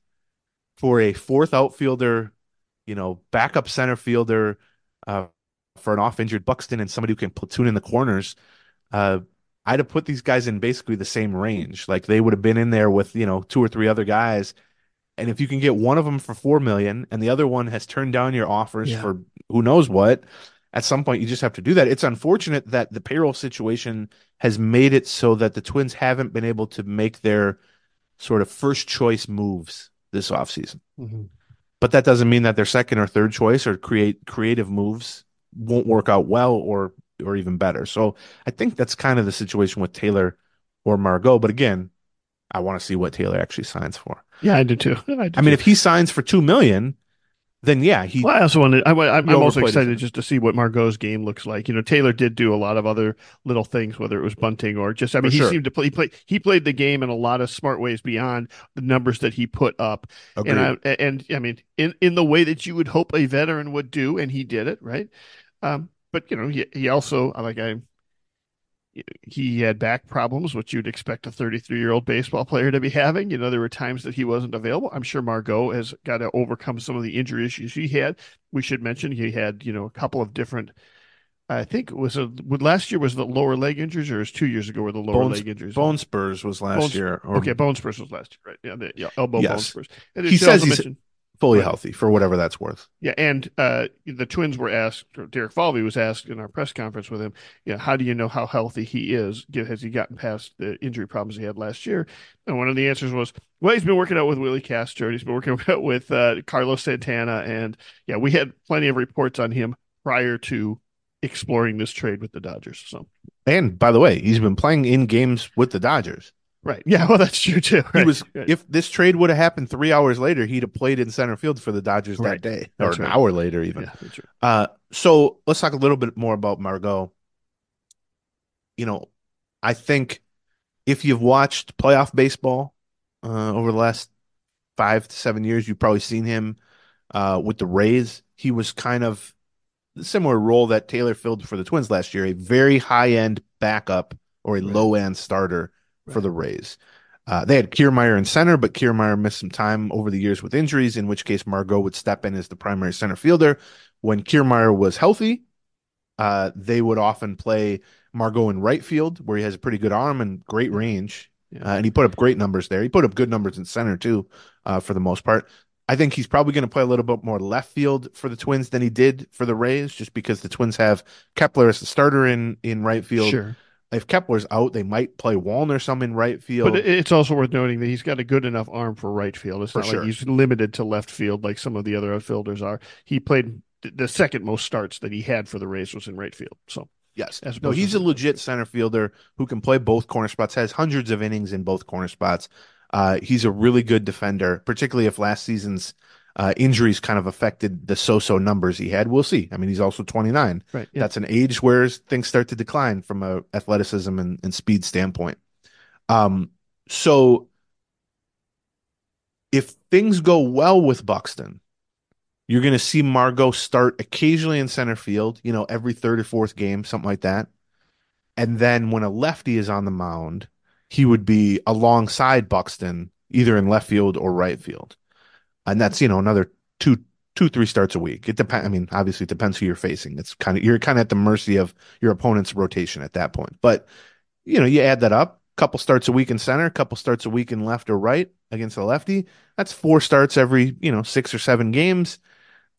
for a fourth outfielder, you know, backup center fielder, uh, for an off injured Buxton and somebody who can platoon in the corners, uh, I'd have put these guys in basically the same range. Like they would have been in there with, you know, two or three other guys. And if you can get one of them for four million and the other one has turned down your offers Yeah. for who knows what, at some point you just have to do that. It's unfortunate that the payroll situation has made it so that the Twins haven't been able to make their sort of first choice moves this offseason. Mhm. But that doesn't mean that their second or third choice or create creative moves won't work out well or or even better. So I think that's kind of the situation with Taylor or Margot. But again, I want to see what Taylor actually signs for. Yeah, I do too. I, do I mean, too. if he signs for two million, then yeah, he Well, I also wanted. I, I'm, also excited just to see what Margot's game looks like. You know, Taylor did do a lot of other little things, whether it was bunting or just. I mean, For he sure. seemed to play. He played. He played the game in a lot of smart ways beyond the numbers that he put up. agreed. And I, and I mean, in in the way that you would hope a veteran would do, and he did it right. Um, but you know, he he also like I. He had back problems, which you'd expect a 33 year old baseball player to be having. You know, there were times that he wasn't available. I'm sure Margot has got to overcome some of the injury issues he had. We should mention he had, you know, a couple of different. I think it was a would last year was the lower leg injuries, or was two years ago were the lower Bones- leg injuries? Bone Spurs was last Bones- year. Or okay, um, bone spurs was last year, right? Yeah, the, yeah elbow bone Yes. spurs. And He says he's- mention- fully Right. healthy for whatever that's worth. yeah, and uh, the Twins were asked, or Derek Falvey was asked in our press conference with him, you know, how do you know how healthy he is? Get- Has he gotten past the injury problems he had last year? And one of the answers was, well, he's been working out with Willi Castro, and he's been working out with uh, Carlos Santana, and yeah, we had plenty of reports on him prior to exploring this trade with the Dodgers. So, And by the way, he's been playing in games with the Dodgers. Right, yeah, well, that's true too. He was right. if this trade would have happened three hours later, he'd have played in center field for the Dodgers Right. that day, That's or an hour later even. yeah. Uh, so let's talk a little bit more about Margot. You know, I think if you've watched playoff baseball uh, over the last five to seven years, you've probably seen him uh, with the Rays. He was kind of the similar role that Taylor filled for the Twins last year, a very high end backup or a Right. low end starter for the Rays. Uh, they had Kiermaier in center, but Kiermaier missed some time over the years with injuries, in which case Margot would step in as the primary center fielder. When Kiermaier was healthy, uh, they would often play Margot in right field, where he has a pretty good arm and great range. Yeah. Uh, and he put up great numbers there. He put up good numbers in center, too, uh, for the most part. I think he's probably going to play a little bit more left field for the Twins than he did for the Rays, just because the Twins have Kepler as the starter in, in right field. Sure. If Kepler's out, they might play Wallner some in right field. But it's also worth noting that he's got a good enough arm for right field. It's For not sure. like he's limited to left field like some of the other outfielders are. He played the second most starts that he had for the Rays was in right field. So Yes. No, he's a legit center fielder who can play both corner spots, has hundreds of innings in both corner spots. Uh, he's a really good defender, particularly if last season's uh, injuries kind of affected the so-so numbers he had. We'll see. I mean, he's also 29. right, yeah, That's an age where things start to decline from a athleticism and, and speed standpoint. Um, so if things go well with Buxton, you're going to see Margot start occasionally in center field, you know, every third or fourth game, something like that. And then when a lefty is on the mound, he would be alongside Buxton, either in left field or right field. And that's, you know, another two, two, three starts a week. It depends. I mean, obviously it depends who you're facing. It's kind of, you're kind of at the mercy of your opponent's rotation at that point. But, you know, you add that up, a couple starts a week in center, couple starts a week in left or right against a lefty. That's four starts every, you know, six or seven games.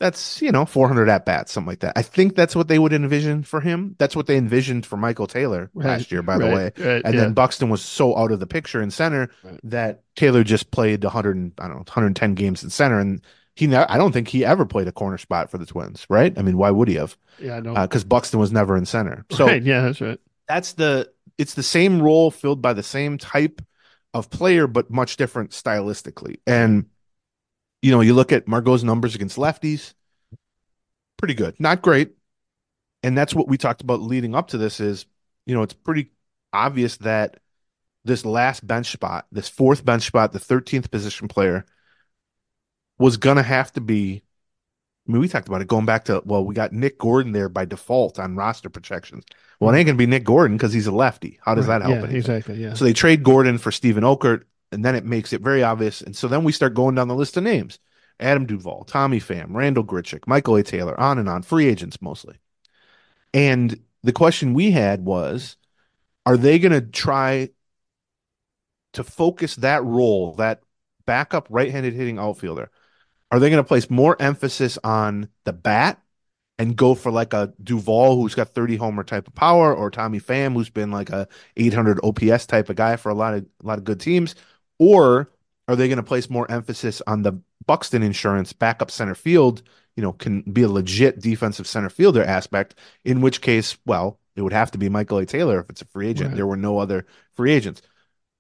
That's, you know, 400 at bats, something like that. I think that's what they would envision for him. That's what they envisioned for Michael Taylor Right, last year, by the way. right, And yeah. then Buxton was so out of the picture in center Right. that Taylor just played 100, and, I don't know, 110 games in center. And he, ne- I don't think he ever played a corner spot for the Twins, right? I mean, why would he have? yeah, I know. Uh, because Buxton was never in center. So right, yeah, that's right. that's the it's the same role filled by the same type of player but much different stylistically and you know, you look at Margot's numbers against lefties, pretty good. Not great. And that's what we talked about leading up to this is, you know, it's pretty obvious that this last bench spot, this fourth bench spot, the 13th position player was going to have to be I mean, we talked about it going back to well, we got Nick Gordon there by default on roster projections. Well, it ain't gonna be Nick Gordon because he's a lefty. How does Right. that help? Yeah, anything? exactly. Yeah. So they trade Gordon for Steven Okert, and then it makes it very obvious. And so then we start going down the list of names: Adam Duvall, Tommy Pham, Randal Grichuk, Michael A. Taylor, on and on, free agents mostly. And the question we had was, are they going to try to focus that role, that backup right-handed hitting outfielder? Are they going to place more emphasis on the bat and go for like a Duvall who's got 30 homer type of power or Tommy Pham who's been like a 800 OPS type of guy for a lot of a lot of good teams or are they going to place more emphasis on the Buxton insurance backup center field, you know, can be a legit defensive center fielder aspect in which case, well, it would have to be Michael A. Taylor if it's a free agent. Right. There were no other free agents.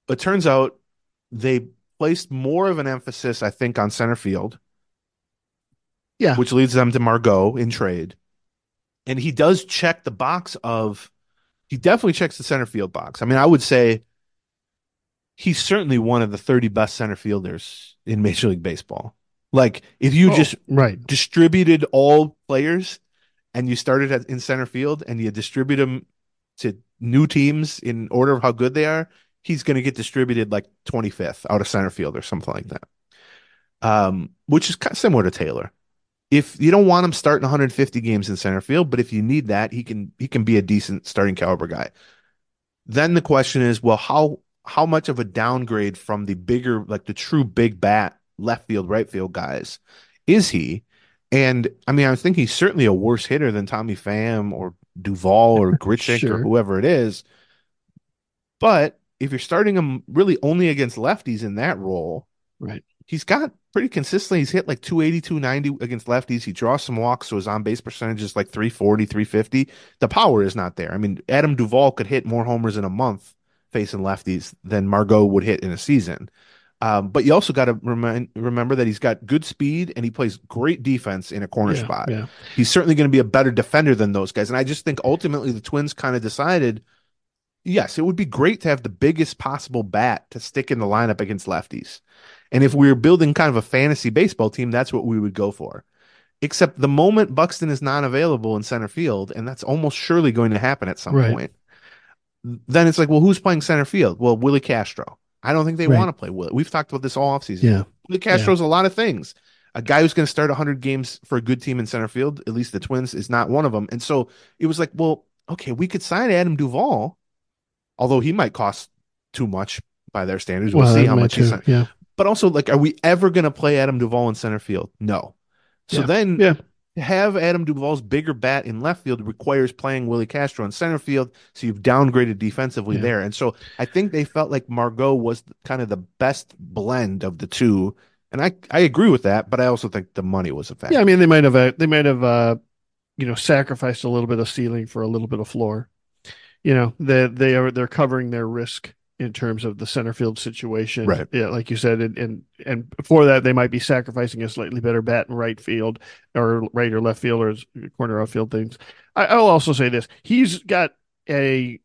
It turns out they placed more of an emphasis I think on center field Yeah. which leads them to Margot in trade. And he does check the box of he definitely checks the center field box. I mean, I would say he's certainly one of the 30 best center fielders in Major League Baseball. Like if you Oh, just right. distributed all players and you started at, in center field and you distribute them to new teams in order of how good they are, he's going to get distributed like 25th out of center field or something like that. Um, which is kind of similar to Taylor. If you don't want him starting 150 games in center field, but if you need that, he can he can be a decent starting caliber guy. Then the question is, well, how how much of a downgrade from the bigger, like the true big bat left field, right field guys is he? And I mean, I was thinking he's certainly a worse hitter than Tommy Pham or Duvall or Grichuk Sure. or whoever it is. But if you're starting him really only against lefties in that role, Right. he's got pretty consistently. He's hit like 280, 290 against lefties. He draws some walks, so his on base percentage is like 340, 350. The power is not there. I mean, Adam Duvall could hit more homers in a month facing lefties than Margot would hit in a season. Um, but you also got to remind, remember that he's got good speed and he plays great defense in a corner yeah, spot. Yeah. He's certainly going to be a better defender than those guys. And I just think ultimately the Twins kind of decided yes, it would be great to have the biggest possible bat to stick in the lineup against lefties. And if we were building kind of a fantasy baseball team, that's what we would go for. Except the moment Buxton is not available in center field, and that's almost surely going to happen at some Right. point, then it's like, well, who's playing center field? Well, Willi Castro. I don't think they Right. want to play Willi. We've talked about this all offseason. Yeah. Willi Castro's a lot of things. A guy who's going to start 100 games for a good team in center field, at least the Twins, is not one of them. And so it was like, well, okay, we could sign Adam Duvall, although he might cost too much by their standards. We'll, Well, see how much he's. Yeah. But also, like, are we ever going to play Adam Duvall in center field? No. So Yeah. then Yeah. To have Adam Duvall's bigger bat in left field requires playing Willi Castro in center field. So you've downgraded defensively Yeah. there. And so I think they felt like Margot was kind of the best blend of the two. And I, I agree with that, but I also think the money was a factor. Yeah. I mean, they might have, uh, they might have, uh, you know, sacrificed a little bit of ceiling for a little bit of floor. You know, they they are they're covering their risk in terms of the center field situation. Right. Yeah, like you said, and and, and for that they might be sacrificing a slightly better bat in right field or right or left field or corner outfield things. I, I'll also say this: he's got a,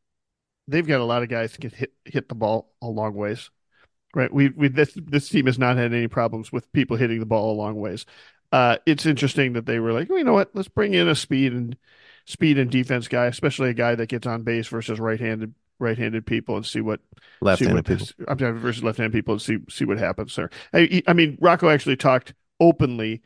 they've got a lot of guys that can hit hit the ball a long ways. Right. We we this this team has not had any problems with people hitting the ball a long ways. Uh, it's interesting that they were like, well, you know what? Let's bring in a speed and speed and defense guy, especially a guy that gets on base versus right-handed right-handed people, and see what see Left-handed what people. I'm sorry, versus left-handed people, and see see what happens there. I, I mean, Rocco actually talked openly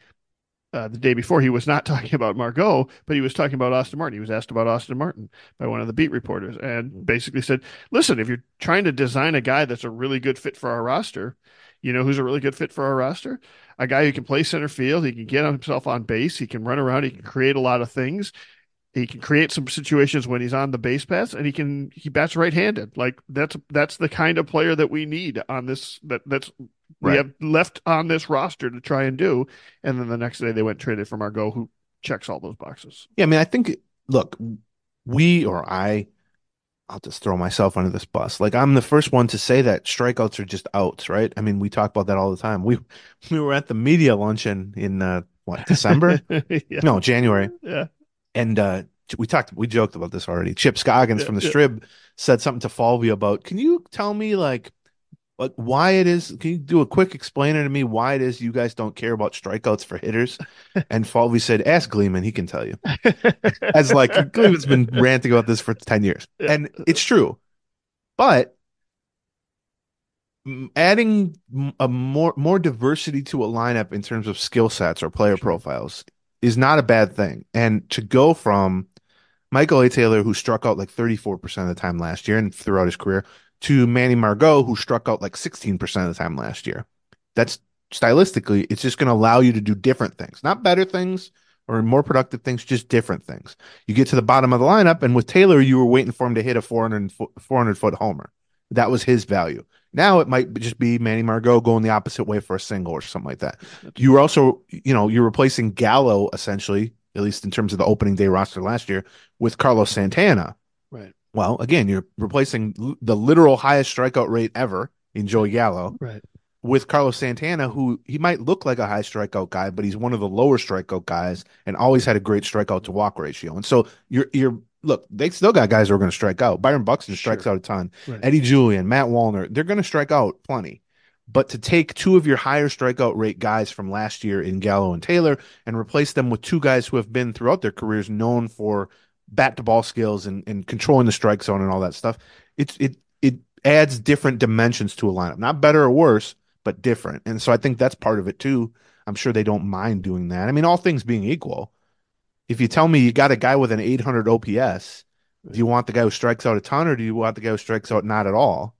uh, the day before. He was not talking about Margot, but he was talking about Austin Martin. He was asked about Austin Martin by one of the beat reporters, and basically said, "Listen, if you're trying to design a guy that's a really good fit for our roster." You know who's a really good fit for our roster? A guy who can play center field. He can get himself on base. He can run around. He can create a lot of things. He can create some situations when he's on the base paths, and he can he bats right-handed. Like that's that's the kind of player that we need on this that that's we have left on this roster to try and do. And then the next day they went traded for Margot, who checks all those boxes. Yeah, I mean, I think look, we or I, I'll just throw myself under this bus. Like I'm the first one to say that strikeouts are just outs, right? I mean, we talk about that all the time. We we were at the media luncheon in uh, what December? yeah. no, January, Yeah. And uh, we talked, we joked about this already. Chip Scoggins Yeah, from the yeah. Strib said something to Falvey about. Can you tell me like, like why it is? Can you do a quick explainer to me why it is you guys don't care about strikeouts for hitters? And Falvey said, "Ask Gleeman, he can tell you." As like Gleeman's been ranting about this for ten years, Yeah. and it's true. But adding a more more diversity to a lineup in terms of skill sets or player profiles is not a bad thing. And to go from Michael A. Taylor, who struck out like 34% of the time last year and throughout his career, to Manny Margot, who struck out like 16% of the time last year. That's stylistically, it's just going to allow you to do different things, not better things or more productive things, just different things. You get to the bottom of the lineup, and with Taylor, you were waiting for him to hit a 400 foot, 400 foot homer. That was his value. Now it might just be Manny Margot going the opposite way for a single or something like that. You were also, you know, you're replacing Gallo essentially, at least in terms of the opening day roster last year, with Carlos Santana. Right. Well, again, you're replacing l- the literal highest strikeout rate ever in Joey Gallo Right. with Carlos Santana, who he might look like a high strikeout guy, but he's one of the lower strikeout guys and always had a great strikeout to walk ratio. And so you're you're look, they still got guys who are going to strike out. Byron Buxton strikes Sure. out a ton. Right. Eddie Julien, Matt Wallner, they're going to strike out plenty. But to take two of your higher strikeout rate guys from last year in Gallo and Taylor and replace them with two guys who have been throughout their careers known for bat to ball skills and, and controlling the strike zone and all that stuff, it's it it adds different dimensions to a lineup. Not better or worse, but different. And so I think that's part of it too. I'm sure they don't mind doing that. I mean, all things being equal, if you tell me you got a guy with an 800 OPS, do you want the guy who strikes out a ton or do you want the guy who strikes out not at all?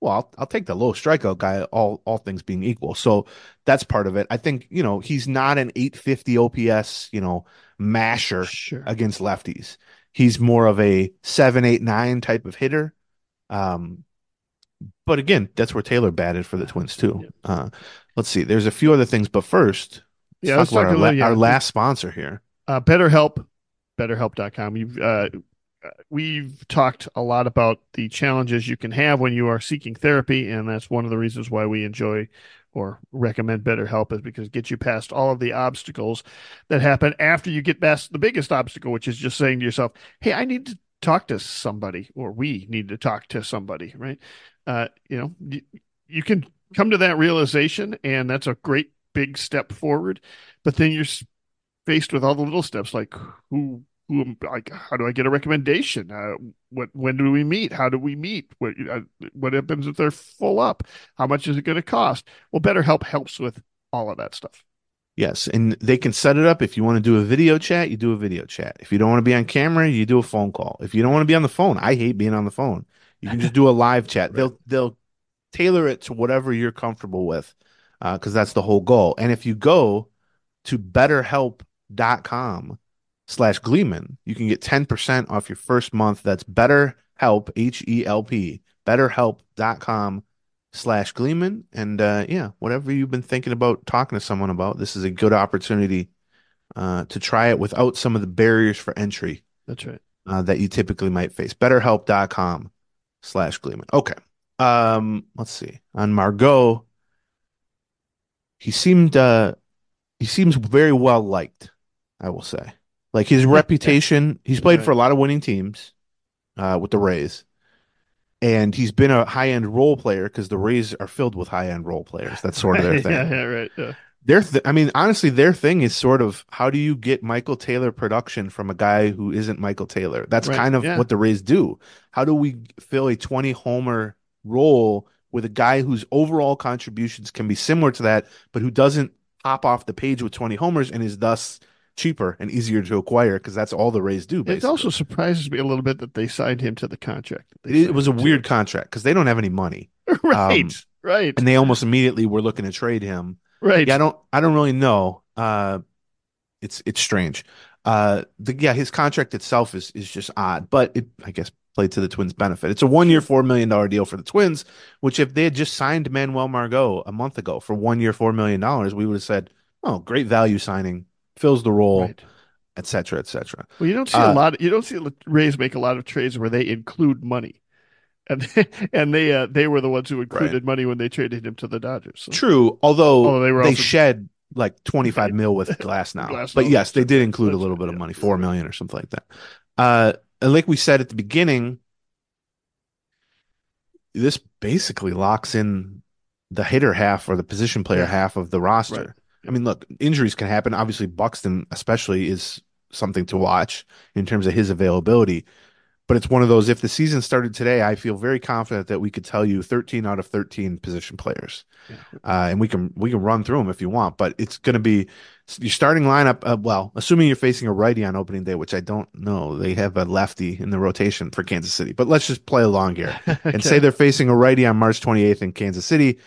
Well, I'll, I'll take the low strikeout guy, all all things being equal. So that's part of it. I think you know he's not an 850 OPS, you know, masher Sure. against lefties. He's more of a seven, eight, nine type of hitter. Um, but again, that's where Taylor batted for the Twins too. Uh, let's see. There's a few other things, but first, Yeah, let's let's talk about our, la- little- yeah. our last sponsor here. Uh, BetterHelp, BetterHelp.com. You've uh, we've talked a lot about the challenges you can have when you are seeking therapy, and that's one of the reasons why we enjoy or recommend BetterHelp is because it gets you past all of the obstacles that happen after you get past the biggest obstacle, which is just saying to yourself, "Hey, I need to talk to somebody," or "We need to talk to somebody." Right? Uh, you know, you, you can come to that realization, and that's a great big step forward. But then you're faced with all the little steps like who who am- like how do I get a recommendation? Uh, what when do we meet? How do we meet? What uh, what happens if they're full up? How much is it going to cost? Well, BetterHelp helps with all of that stuff. Yes, and they can set it up if you want to do a video chat, you do a video chat. If you don't want to be on camera, you do a phone call. If you don't want to be on the phone, I hate being on the phone. You can just do a live chat. They'll they'll tailor it to whatever you're comfortable with, because that's the whole goal. And if you go to betterhelp.com slash Gleeman, you can get 10% off your first month. That's betterhelp, H-E-L-P, h e l p betterhelp.com slash Gleeman. And uh, yeah, whatever you've been thinking about talking to someone about, this is a good opportunity uh, to try it without some of the barriers for entry That's right. uh, that you typically might face. Betterhelp.com slash Gleeman. Okay. Um, let's see. On Margot, he seemed uh he seems very well liked, I will say. Like his reputation, he's played for a lot of winning teams uh with the Rays. And he's been a high end role player because the Rays are filled with high end role players. That's sort of their thing yeah, yeah, right. Yeah. their th- I mean, honestly, their thing is sort of how do you get Michael Taylor production from a guy who isn't Michael Taylor? That's Right, kind of yeah. what the Rays do. How do we fill a 20 homer role with a guy whose overall contributions can be similar to that, but who doesn't pop off the page with 20 homers and is thus cheaper and easier to acquire because that's all the Rays do. It also surprises me a little bit that they signed him to the contract. it, was a weird contract because they don't have any money, right, um, right, and they almost immediately were looking to trade him. right. Yeah, I don't I don't really know. Uh it's it's strange. Uh the yeah, his contract itself is is just odd, but it I guess played to the Twins' benefit. It's a one year four million dollar deal for the Twins, which if they had just signed Manuel Margot a month ago for one year four million dollars, we would have said, Oh, great value signing, fills the role. Right. et cetera, et cetera. Well, you don't see Uh, a lot. Of, you don't see Rays make a lot of trades where they include money, and and they uh, they were the ones who included money when they traded him to the Dodgers. So. True, although Although they they, also- shed like 25 Right. mil with Glass now. Glass but yes, they did include a little bit of money, 4 million or something like that. Uh, and like we said at the beginning, this basically locks in the hitter half or the position player Yeah. half of the roster. I mean, look, injuries can happen. Obviously, Buxton especially is something to watch in terms of his availability. But it's one of those. If the season started today, I feel very confident that we could tell you 13 out of 13 position players, Yeah. uh, and we can we can run through them if you want. But it's going to be your starting lineup. Uh, well, assuming you're facing a righty on opening day, which I don't know, they have a lefty in the rotation for Kansas City. But let's just play along here and say they're facing a righty on March 28th in Kansas City.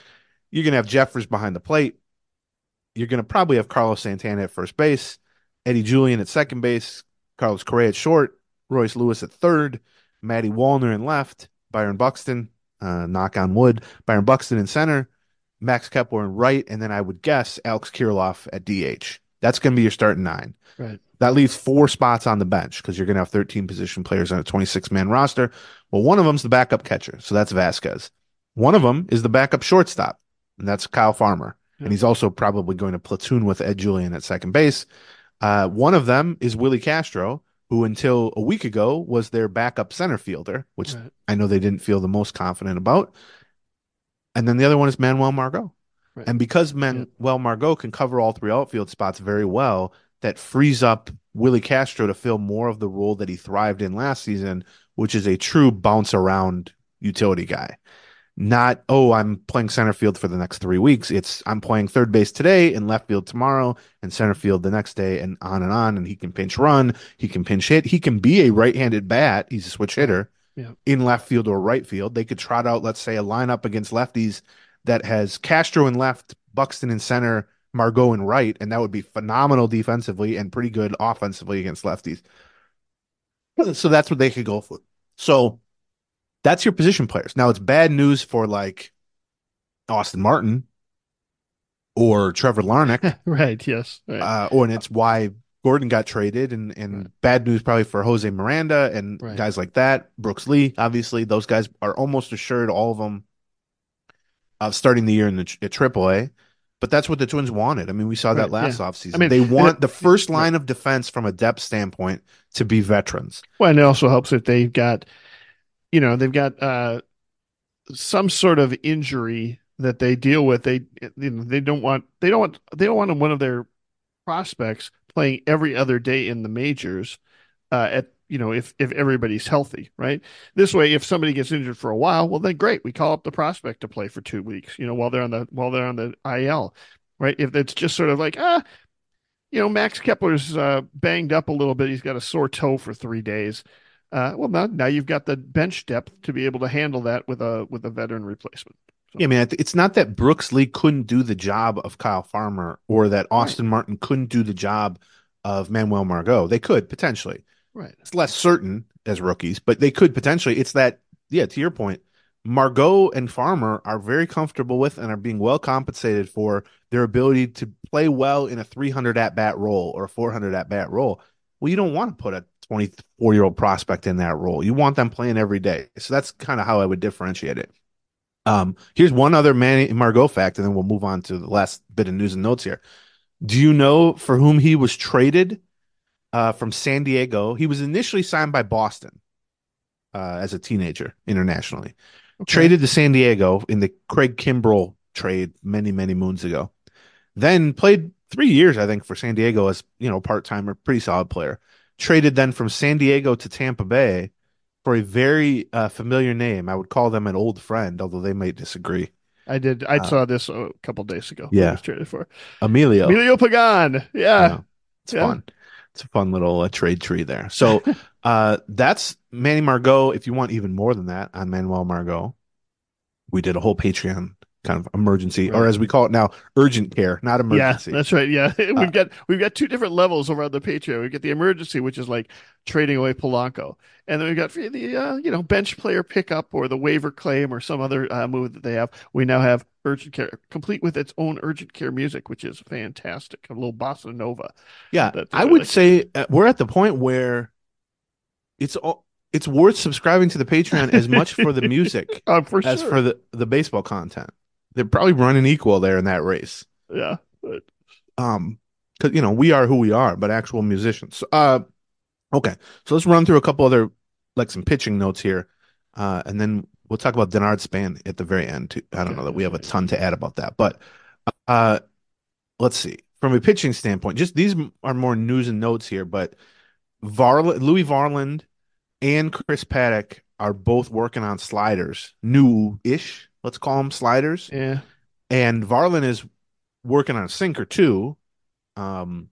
You're going to have Jeffers behind the plate. You're going to probably have Carlos Santana at first base, Eddie Julien at second base, Carlos Correa at short, Royce Lewis at third, Matty Wallner in left, Byron Buxton, uh, knock on wood, Byron Buxton in center, Max Kepler in right, and then I would guess Alex Kirilloff at DH. That's going to be your starting nine. Right. That leaves four spots on the bench because you're going to have 13 position players on a 26 man roster. Well, one of them's the backup catcher, so that's Vazquez. One of them is the backup shortstop, and that's Kyle Farmer. Yeah. And he's also probably going to platoon with Ed Julien at second base. Uh, one of them is Willi Castro, who until a week ago was their backup center fielder, which Right. I know they didn't feel the most confident about. And then the other one is Manuel Margot. Right. And because Manuel Margot can cover all three outfield spots very well, that frees up Willi Castro to fill more of the role that he thrived in last season, which is a true bounce around utility guy. Not, oh, I'm playing center field for the next three weeks. It's I'm playing third base today and left field tomorrow and center field the next day and on and on. And he can pinch run, he can pinch hit, he can be a right handed bat. He's a switch hitter Yeah. in left field or right field. They could trot out, let's say, a lineup against lefties that has Castro in left, Buxton in center, Margot in right, and that would be phenomenal defensively and pretty good offensively against lefties. So that's what they could go for. So that's your position players. Now it's bad news for like Austin Martin or Trevor Larnach, right. Yes. Right. uh, or and it's why Gordon got traded, and and Right. bad news probably for Jose Miranda and Right. guys like that. Brooks Lee, obviously, those guys are almost assured, all of them, of starting the year in the at AAA. But that's what the Twins wanted. I mean, we saw that last yeah. offseason. I mean, they want it- the first line of defense from a depth standpoint to be veterans. Well, and it also helps if they've got, you know, they've got uh, some sort of injury that they deal with. They, you know, they don't want, they don't want, they don't want one of their prospects playing every other day in the majors. Uh, at you know, if if everybody's healthy, right? This way, if somebody gets injured for a while, well, then great, we call up the prospect to play for two weeks. You know, while they're on the while they're on the IL, right? If it's just sort of like ah, you know, Max Kepler's uh, banged up a little bit. He's got a sore toe for three days. Uh, well, now now you've got the bench depth to be able to handle that with a with a veteran replacement. Yeah, I mean, it's not that Brooks Lee couldn't do the job of Kyle Farmer or that Austin Martin couldn't do the job of Manuel Margot. They could potentially. Right. It's less certain as rookies, but they could potentially. It's that, yeah, to your point, Margot and Farmer are very comfortable with and are being well compensated for their ability to play well in a 300 at bat role or a 400 at bat role. Well, you don't want to put a 24 year old prospect in that role. You want them playing every day. So that's kind of how I would differentiate it. Um, here's one other Manny Margot fact, and then we'll move on to the last bit of news and notes here. Do you know for whom he was traded uh, from San Diego? He was initially signed by Boston uh, as a teenager internationally. Okay. Traded to San Diego in the Craig Kimbrel trade many, many moons ago. Then played three years, I think, for San Diego as you know part timer, pretty solid player. Traded then from San Diego to Tampa Bay for a very uh, familiar name. I would call them an old friend, although they might disagree. I did. I Uh, saw this a couple days ago. yeah. Was traded for Emilio. Emilio Pagan. Yeah. Yeah. It's Yeah. fun. It's a fun little uh, trade tree there. So uh, that's Manny Margot. If you want even more than that on Manuel Margot, we did a whole Patreon kind of emergency, or as we call it now, urgent care, not emergency Yeah, that's right. Yeah, Uh, we've got we've got two different levels over on the Patreon. We've got the emergency, which is like trading away Polanco, and then we've got the uh, you know bench player pickup or the waiver claim or some other uh, move that they have. We now have urgent care, complete with its own urgent care music, which is fantastic. A little bossa nova. Yeah, I would I- say uh, we're at the point where it's all it's worth subscribing to the Patreon as much for the music Uh, for as sure. for the the baseball content. They're probably running equal there in that race. yeah. Um, because you know we are who we are, but actual musicians. Uh, okay, so let's run through a couple other like some pitching notes here, uh, and then we'll talk about Denard Span at the very end. Too. I don't know that we have a ton to add about that, but uh, let's see from a pitching standpoint. Just these are more news and notes here, but Varland, Louis Varland, and Chris Paddack are both working on sliders, new-ish. Let's call them sliders yeah. and Varland is working on a sinker too. Um,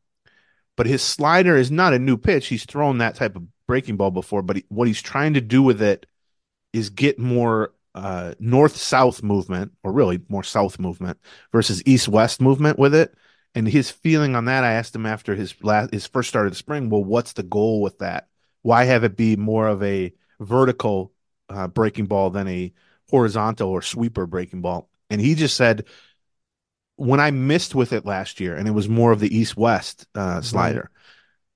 but his slider is not a new pitch. He's thrown that type of breaking ball before, but he, what he's trying to do with it is get more uh, north south movement, or really more south movement versus east west movement with it. And his feeling on that, I asked him after his last his first start of the spring. Well, what's the goal with that? Why have it be more of a vertical uh, breaking ball than a horizontal or sweeper breaking ball? And he just said, when I missed with it last year, and it was more of the east west uh, slider,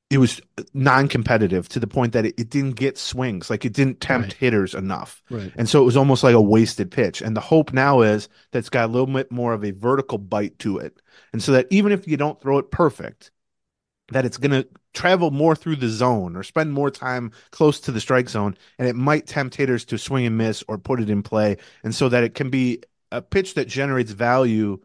it was non competitive to the point that it, it didn't get swings, like it didn't tempt Right. hitters enough. Right. And so it was almost like a wasted pitch. And the hope now is that it's got a little bit more of a vertical bite to it. And so that even if you don't throw it perfect, that it's going to travel more through the zone or spend more time close to the strike zone. And it might tempt hitters to swing and miss or put it in play. And so that it can be a pitch that generates value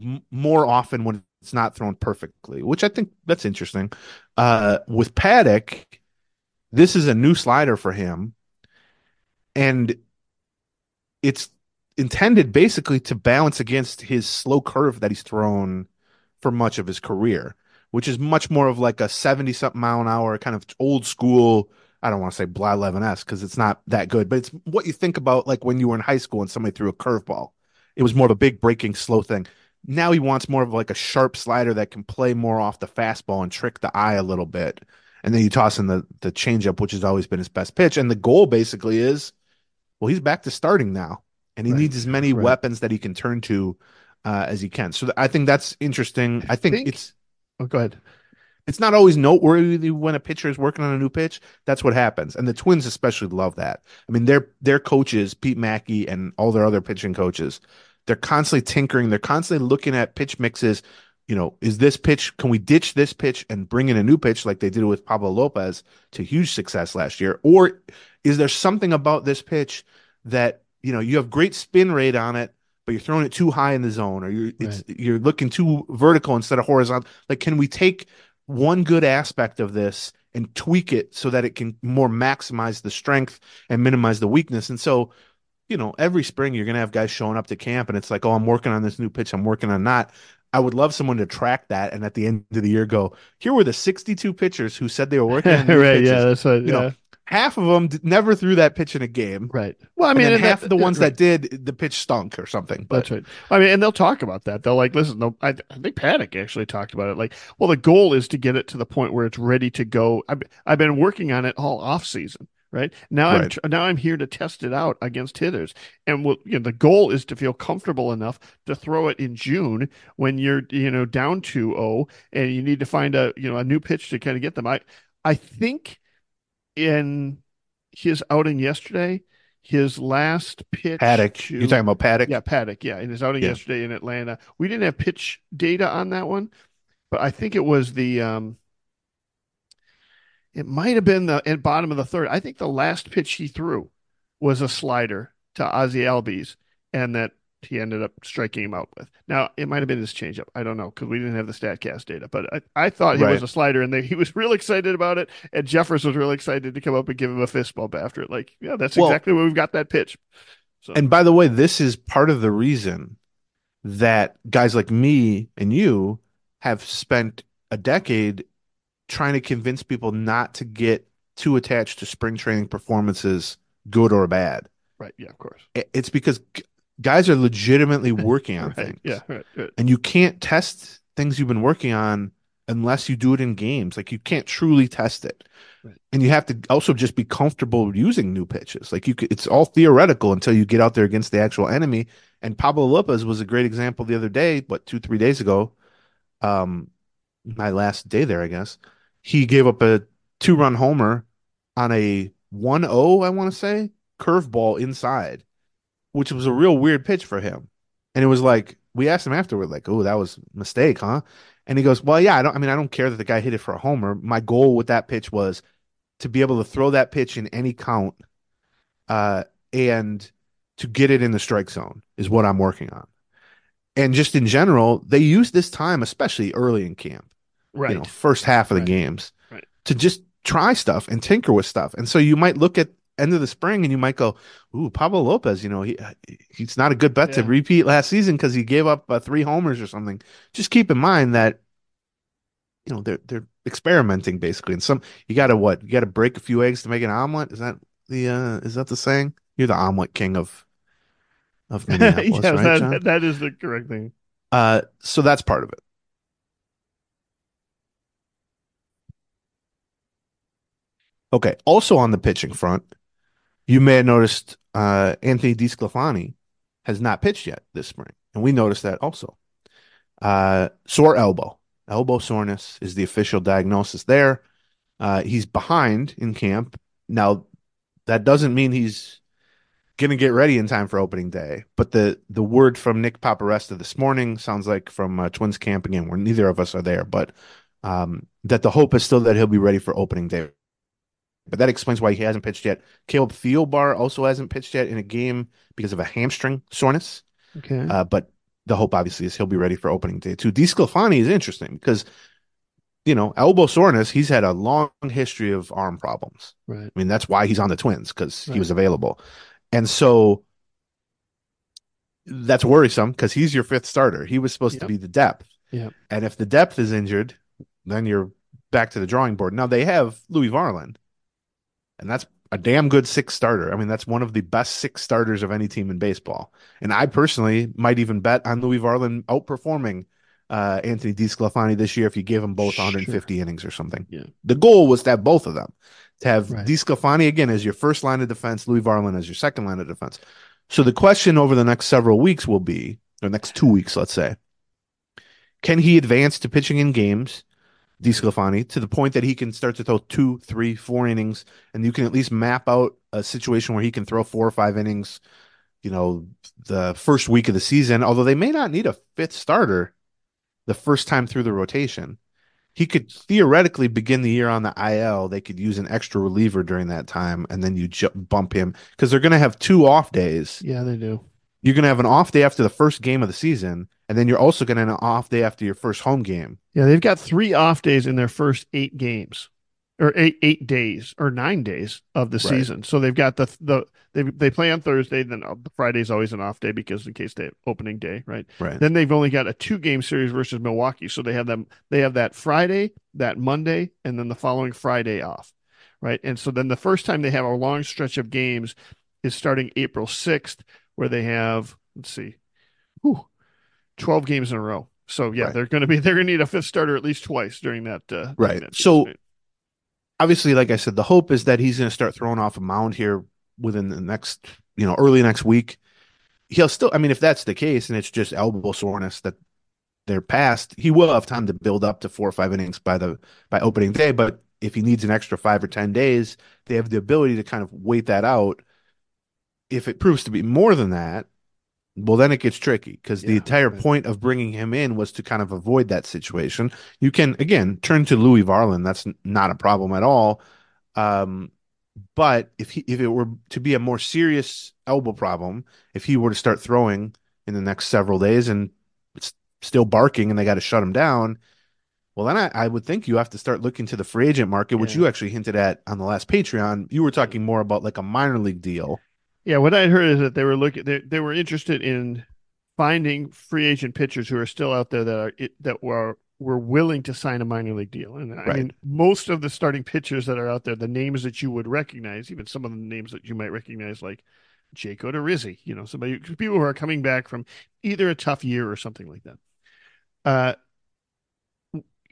m- more often when it's not thrown perfectly, which I think that's interesting. Uh, with Paddack, this is a new slider for him. And it's intended basically to balance against his slow curve that he's thrown for much of his career, which is much more of like a 70 something mile an hour kind of old school. I don't want to say Blyleven's because it's not that good, but it's what you think about like when you were in high school and somebody threw a curveball. It was more of a big breaking slow thing. Now he wants more of like a sharp slider that can play more off the fastball and trick the eye a little bit. And then you toss in the the changeup, which has always been his best pitch. And the goal basically is, well, he's back to starting now, and he Right, needs as many right. weapons that he can turn to uh, as he can. So th- I think that's interesting. I think, think- it's Oh, go ahead. it's not always noteworthy when a pitcher is working on a new pitch. That's what happens, and the Twins especially love that. I mean, their their coaches, Pete Maki, and all their other pitching coaches, they're constantly tinkering. They're constantly looking at pitch mixes. You know, is this pitch? Can we ditch this pitch and bring in a new pitch like they did with Pablo Lopez to huge success last year? Or is there something about this pitch that you know you have great spin rate on it, but you're throwing it too high in the zone, or you're it's you're looking too vertical instead of horizontal? Like, can we take one good aspect of this and tweak it so that it can more maximize the strength and minimize the weakness? And so, you know, every spring you're gonna have guys showing up to camp, and it's like, oh, I'm working on this new pitch, I'm working on that. I would love someone to track that, and at the end of the year, go here were the 62 pitchers who said they were working on right. pitches. Yeah. That's what, You know, yeah. Half of them d- never threw that pitch in a game. Right. Well, I mean, mean, and half that- of the ones right. that did, the pitch stunk or something. But That's right. I mean, and they'll talk about that. They'll like, listen, I, I think Paddack actually talked about it. Like, well, the goal is to get it to the point where it's ready to go. I've, I've been working on it all off season, right? Now I'm tr- now I'm here to test it out against hitters, and what you know, the goal is to feel comfortable enough to throw it in June when you're you know down 2-0 and you need to find a you know a new pitch to kind of get them. I I think in his outing yesterday, his last pitch Paddack, to- you're talking about Paddack? yeah, Paddack. Yeah, in his outing Yeah. yesterday in Atlanta, we didn't have pitch data on that one, but I think it was the um, it might have been the at bottom of the third. I think the last pitch he threw was a slider to Ozzy Albies, and that he ended up striking him out with. Now it might have been his changeup. I don't know because we didn't have the Statcast data, but I, I thought he was a slider, and they, he was real excited about it. And Jeffers was really excited to come up and give him a fist bump after it. Like, yeah, that's Well- exactly where we've got that pitch. So And by the way, this is part of the reason that guys like me and you have spent a decade trying to convince people not to get too attached to spring training performances, good or bad. right, yeah, of course. It's because guys are legitimately working on Right, things. yeah, right, right. And you can't test things you've been working on unless you do it in games. Like you can't truly test it. And you have to also just be comfortable using new pitches. Like you could, it's all theoretical until you get out there against the actual enemy And Pablo Lopez was a great example the other day, what, two, three days ago. Um, my last day there, I guess. He gave up a two run homer on a 1 0, I want to say, curveball inside, which was a real weird pitch for him. And it was like, we asked him afterward, like, oh, that was a mistake, huh? And he goes, well, yeah, I don't, I mean, I don't care that the guy hit it for a homer. My goal with that pitch was to be able to throw that pitch in any count uh, and to get it in the strike zone is what I'm working on. And just in general, they use this time, especially early in camp, Right. you know, first half of the Right. games, Right. to just try stuff and tinker with stuff. And so you might look at end of the spring and you might go, "Ooh, Pablo Lopez, you know, he he's not a good bet to repeat last season because he gave up uh, three homers or something." Just keep in mind that you know they're they're experimenting basically, and some you got to what you got to break a few eggs to make an omelet. Is that the uh is that the saying? You're the omelet king of of Minneapolis, yeah, right, that, that is the correct thing. Uh, so that's part of it. Okay. Also on the pitching front, you may have noticed uh, Anthony DeSclafani has not pitched yet this spring, and we noticed that also. Uh, sore elbow, elbow soreness is the official diagnosis there. Uh, he's behind in camp now. That doesn't mean he's going to get ready in time for opening day. But the the word from Nick Paparesta this morning sounds like from uh, Twins camp again, where neither of us are there, but um, that the hope is still that he'll be ready for opening day. But that explains why he hasn't pitched yet. Caleb Thielbar also hasn't pitched yet in a game because of a hamstring soreness. Okay. Uh, but the hope obviously is he'll be ready for opening day too. DeSclafani is interesting because you know elbow soreness. He's had a long history of arm problems. right. I mean, that's why he's on the Twins because he was available. And so that's worrisome because he's your fifth starter. He was supposed to be the depth. Yep. And if the depth is injured, then you're back to the drawing board. Now they have Louis Varland, and that's a damn good six starter. I mean, that's one of the best six starters of any team in baseball. And I personally might even bet on Louis Varland outperforming uh, Anthony DeSclafani this year if you gave them both Sure. 150 innings or something. Yeah. The goal was to have both of them, to have Right. DeSclafani again as your first line of defense, Louis Varland as your second line of defense. So the question over the next several weeks will be, or next two weeks, let's say, can he advance to pitching in games, DeSclafani, to the point that he can start to throw two, three, four innings, and you can at least map out a situation where he can throw four or five innings, you know, the first week of the season, although they may not need a fifth starter the first time through the rotation. He could theoretically begin the year on the IL. They could use an extra reliever during that time, and then you bump him because they're going to have two off days. Yeah, they do. You're going to have an off day after the first game of the season, and then you're also going to have an off day after your first home game. Yeah, they've got three off days in their first eight games, or eight eight days, or nine days of the Right. season. So they've got the the they they play on Thursday. Then uh, Friday's always an off day because in case they opening day, right? Right. Then they've only got a two game series versus Milwaukee. So they have them they have that Friday, that Monday, and then the following Friday off. Right. And so then the first time they have a long stretch of games is starting April 6th, where they have, let's see, whew, 12 games in a row. So yeah, Right. they're gonna be they're gonna need a fifth starter at least twice during that uh Right. that So- obviously, like I said, the hope is that he's going to start throwing off a mound here within the next, you know, early next week. He'll still, I mean, if that's the case and it's just elbow soreness that they're past, he will have time to build up to four or five innings by the by opening day. But if he needs an extra five or ten days, they have the ability to kind of wait that out. If it proves to be more than that, well, then it gets tricky because the entire right. point of bringing him in was to kind of avoid that situation. You can again turn to Louis Varland; that's not a problem at all. Um, but if he if it were to be a more serious elbow problem, if he were to start throwing in the next several days and it's still barking and they got to shut him down, well, then I, I would think you have to start looking to the free agent market, which Yeah. you actually hinted at on the last Patreon. You were talking more about like a minor league deal. Yeah, what I heard is that they were looking they, they were interested in finding free agent pitchers who are still out there that are that were were willing to sign a minor league deal. And I mean, most of the starting pitchers that are out there, the names that you would recognize, even some of the names that you might recognize, like Jake Odorizzi, you know, somebody people who are coming back from either a tough year or something like that. Uh,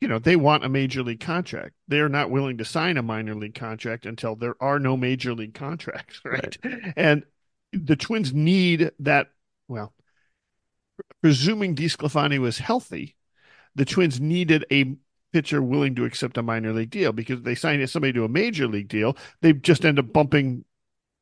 you know, they want a major league contract. They're not willing to sign a minor league contract until there are no major league contracts, right? And the Twins need that. Well, presuming DeSclafani was healthy, the Twins needed a pitcher willing to accept a minor league deal because they signed somebody to a major league deal, they just end up bumping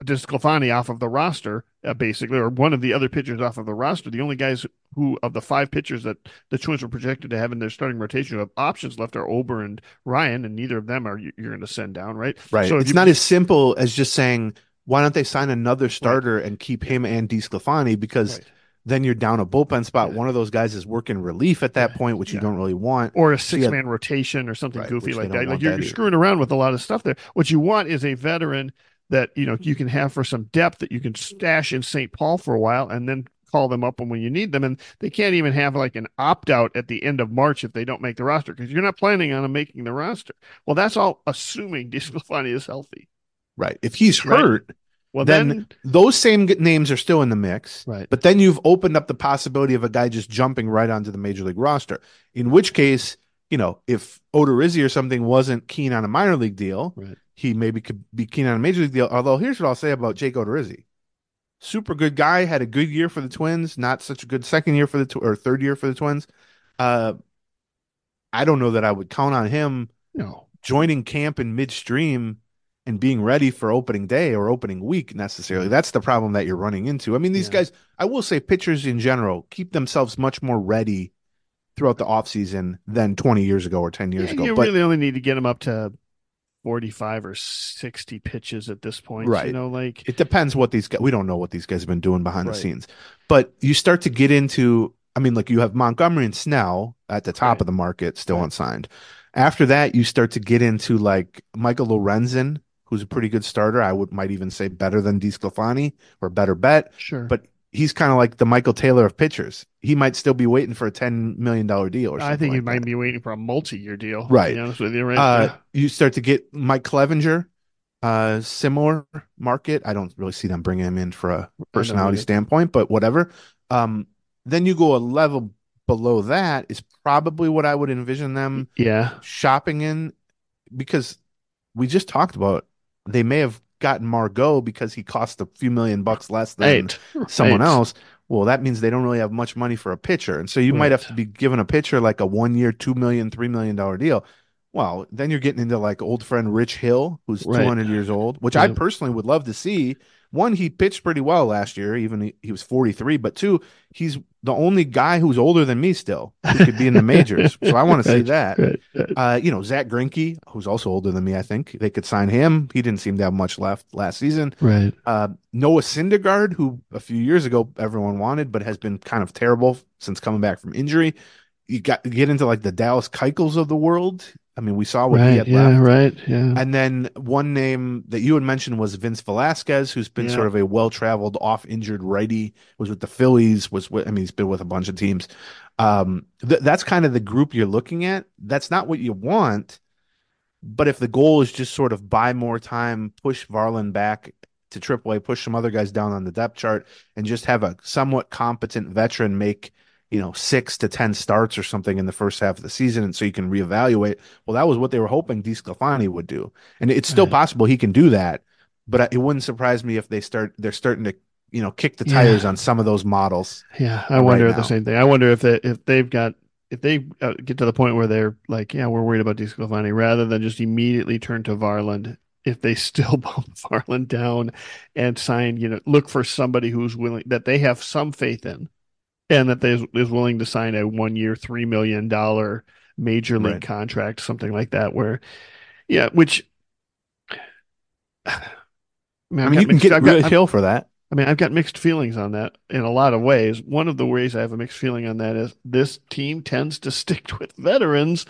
DeSclafani off of the roster, uh, basically, or one of the other pitchers off of the roster. The only guys who, of the five pitchers that the Twins were projected to have in their starting rotation, who have options left are Ober and Ryan, and neither of them are you- you're going to send down, right? Right. So it's you- not as simple as just saying, why don't they sign another starter and keep him and DeSclafani? Because Right. then you're down a bullpen spot. Yeah. One of those guys is working relief at that point, which you don't really want. or a So, yeah. six man rotation or something Right, goofy like that. Like you're, that you're screwing around with a lot of stuff there. What you want is a veteran that you know you can have for some depth that you can mm-hmm. stash in St. Paul for a while and then call them up when you need them. And they can't even have like an opt out at the end of March if they don't make the roster because you're not planning on them making the roster. Well, that's all assuming DeSclafani is healthy. Right. If he's Right. hurt, Well, then, then, those same names are still in the mix. right. But then you've opened up the possibility of a guy just jumping right onto the major league roster. In which case, you know, if Odorizzi or something wasn't keen on a minor league deal, Right. he maybe could be keen on a major league deal. Although here's what I'll say about Jake Odorizzi. Super good guy, had a good year for the Twins, not such a good second year for the tw- or third year for the Twins. Uh I don't know that I would count on him No. joining camp in midstream and being ready for opening day or opening week necessarily. That's the problem that you're running into. I mean, these Yeah. guys, I will say pitchers in general keep themselves much more ready throughout the offseason than 20 years ago or 10 years Yeah, ago. you But really only need to get them up to 45 or 60 pitches at this point. Right. You know, like, it depends what these guys, we don't know what these guys have been doing behind Right. the scenes. But you start to get into, I mean, like you have Montgomery and Snell at the top Right. of the market, still Right. unsigned. After that, you start to get into like Michael Lorenzen, who's a pretty good starter. I would might even say better than DeSclafani or better bet. sure. But he's kind of like the Michael Taylor of pitchers. He might still be waiting for a ten million dollar deal or something. I think he like might that. be waiting for a multi-year deal. Right. Honest with you, right? Uh, Yeah. you start to get Mike Clevinger, uh, similar market. I don't really see them bringing him in for a personality standpoint, but whatever. Um, then you go a level below that is probably what I would envision them yeah. shopping in because we just talked about they may have gotten Margot because he cost a few million bucks less than Eight. Hmm. someone Eight. else. Well, that means they don't really have much money for a pitcher. And so you might have to be given a pitcher like a one year, two million, three million dollar deal. Well, then you're getting into like old friend Rich Hill, who's Right. 200 years old, which I personally would love to see. One, he pitched pretty well last year, even he, he was 43, but two, he's the only guy who's older than me still who could be in the majors. so I want to see that. Uh, you know, Zack Greinke, who's also older than me, I think they could sign him. He didn't seem to have much left last season. Right. Uh, Noah Syndergaard, who a few years ago everyone wanted, but has been kind of terrible since coming back from injury. You got you get into like the Dallas Keuchels of the world. I mean, we saw what he had Yeah. left. Right. Yeah. And then one name that you had mentioned was Vince Velasquez, who's been Yeah. sort of a well-traveled, off-injured righty. Was with the Phillies. Was with, I mean, he's been with a bunch of teams. Um, th- that's kind of the group you're looking at. That's not what you want. But if the goal is just sort of buy more time, push Varland back to AAA, push some other guys down on the depth chart, and just have a somewhat competent veteran make you know six to ten starts or something in the first half of the season, and so you can reevaluate. Well, that was what they were hoping DeSclafani would do, and it's still Right. possible he can do that. But it wouldn't surprise me if they start they're starting to you know kick the Yeah. tires on some of those models. Yeah, I right wonder now. the same thing. I wonder if they if they've got if they uh, get to the point where they're like, yeah, we're worried about DeSclafani, rather than just immediately turn to Varland. If they still bump Varland down and sign, you know, look for somebody who's willing that they have some faith in, and that they is willing to sign a one year, three million dollar major league Right. contract, something like that. Where, yeah, which. I mean, I mean, got you can mixed- get I've got- really I've- Hill for that. I mean, I've got mixed feelings on that in a lot of ways. One of the ways I have a mixed feeling on that is this team tends to stick with veterans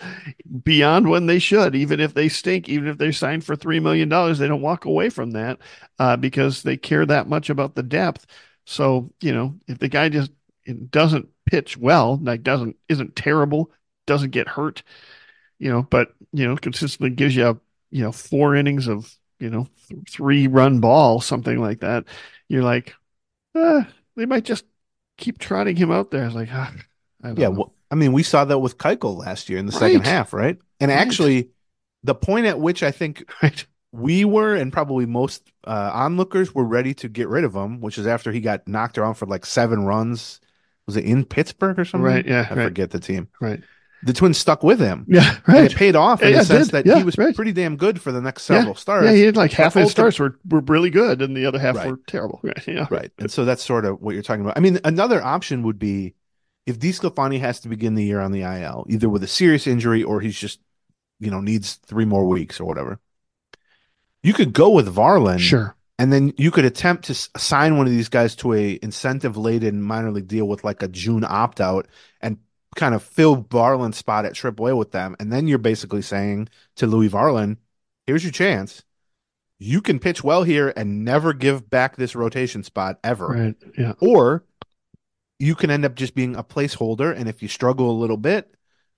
beyond when they should. Even if they stink, even if they sign for $3 million, they don't walk away from that uh, because they care that much about the depth. So, you know, if the guy just doesn't pitch well, like doesn't, isn't terrible, doesn't get hurt, you know, but, you know, consistently gives you, you know, four innings of, you know, th- three run ball, something like that you're like, ah, they might just keep trotting him out there. It's like, ah, I don't Yeah, well, I mean, we saw that with Keuchel last year in the second half, right? And Right. actually, the point at which I think right, we were, and probably most uh, onlookers were ready to get rid of him, which is after he got knocked around for like seven runs was it in Pittsburgh or something? Right, yeah, I right. forget the team. Right. The Twins stuck with him. Yeah. And Right. it paid off in Yeah, the sense that Yeah, he was right. pretty damn good for the next several starts. Yeah, he had like half his starts were, were really good, and the other half Right. were terrible. Right. Yeah. Right. And so that's sort of what you're talking about. I mean, another option would be if DeSclafani has to begin the year on the IL, either with a serious injury or he's just, you know, needs three more weeks or whatever. You could go with Varland, Sure. And then you could attempt to s- sign one of these guys to a incentive laden minor league deal with like a June opt out and kind of fill Varland's spot at AAA with them. And then you're basically saying to Louis Varland, here's your chance. You can pitch well here and never give back this rotation spot ever. Right. Yeah. Or you can end up just being a placeholder. And if you struggle a little bit,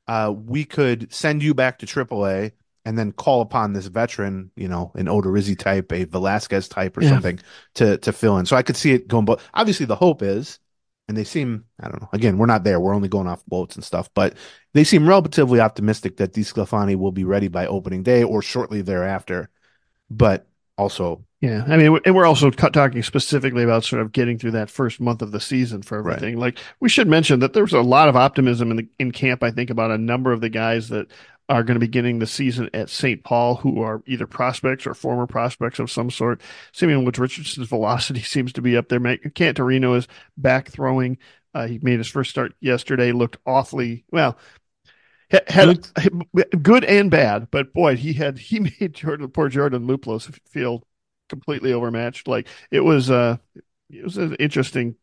uh, we could send you back to AAA and then call upon this veteran, you know, an Odorizzi type, a Velasquez type or Yeah. something to to fill in. So I could see it going, but obviously the hope is, and they seem, I don't know, again, we're not there. We're only going off quotes and stuff, but they seem relatively optimistic that DeSclafani will be ready by opening day or shortly thereafter. But also, Yeah, I mean, and we're also talking specifically about sort of getting through that first month of the season for Right. everything. Like we should mention that there's a lot of optimism in the in camp. I think about a number of the guys that are going to be getting the season at St. Paul, who are either prospects or former prospects of some sort. Simeon Woods Richardson's velocity seems to be up there. Matt Canterino is back throwing. Uh, he made his first start yesterday. Looked awfully well. ha- Had good and bad, but boy, he had he made Jordan poor Jordan Luplow feel completely overmatched. Like it was uh it was an interesting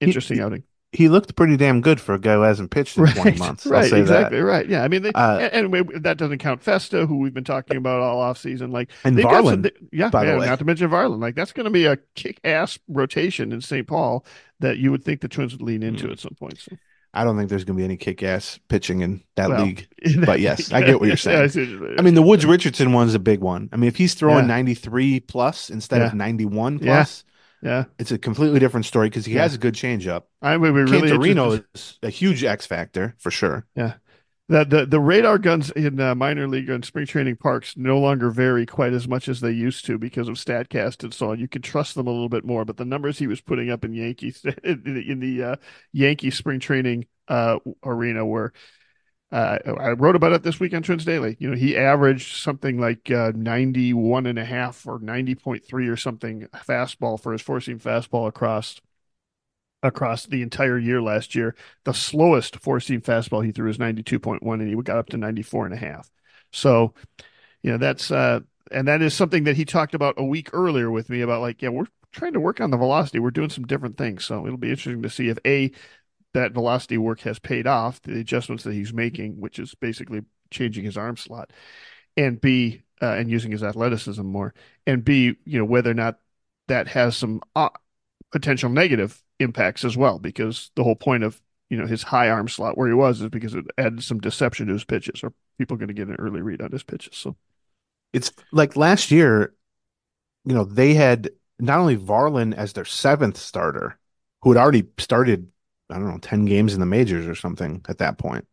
interesting he- outing. He looked pretty damn good for a guy who hasn't pitched in 20 months. I'll right, exactly, that. right. Yeah, I mean, they, Uh, that doesn't count Festa, who we've been talking about all off season. Like And some- Varland, yeah, by the yeah, way. not to mention Varland. Like that's going to be a kick-ass rotation in St. Paul that you would think the Twins would lean into Mm. at some point. So, I don't think there's going to be any kick-ass pitching in that well, league. But yes, I get what you're saying. Yeah, I see what you're saying. I mean, the Woods Richardson one's a big one. I mean, if he's throwing Yeah. 93 plus instead of Yeah. 91 Yeah. plus, yeah, it's a completely different story because he Yeah. has a good changeup. I would be really Canterino interested- is a huge X factor for sure. Yeah, the, the the radar guns in uh, minor league and spring training parks no longer vary quite as much as they used to because of Statcast and so on. You can trust them a little bit more, but the numbers he was putting up in Yankees in the, in the uh, Yankee spring training uh, arena were. Uh, I wrote about it this week on Twins Daily. You know, he averaged something like uh, 91 and a half or 90.3 or something fastball for his four seam fastball across across the entire year last year. The slowest four seam fastball he threw was 92.1 and he got up to 94 and a half. So, you know, that's uh and that is something that he talked about a week earlier with me about like, yeah, we're trying to work on the velocity. We're doing some different things. So it'll be interesting to see if A that velocity work has paid off, the adjustments that he's making, which is basically changing his arm slot, and B, uh, and using his athleticism more, and B, you know, whether or not that has some uh, potential negative impacts as well, because the whole point of you know his high arm slot where he was is because it added some deception to his pitches, or people going to get an early read on his pitches. So It's like last year, you know, they had not only Varland as their seventh starter, who had already started, I don't know, 10 games in the majors or something at that point,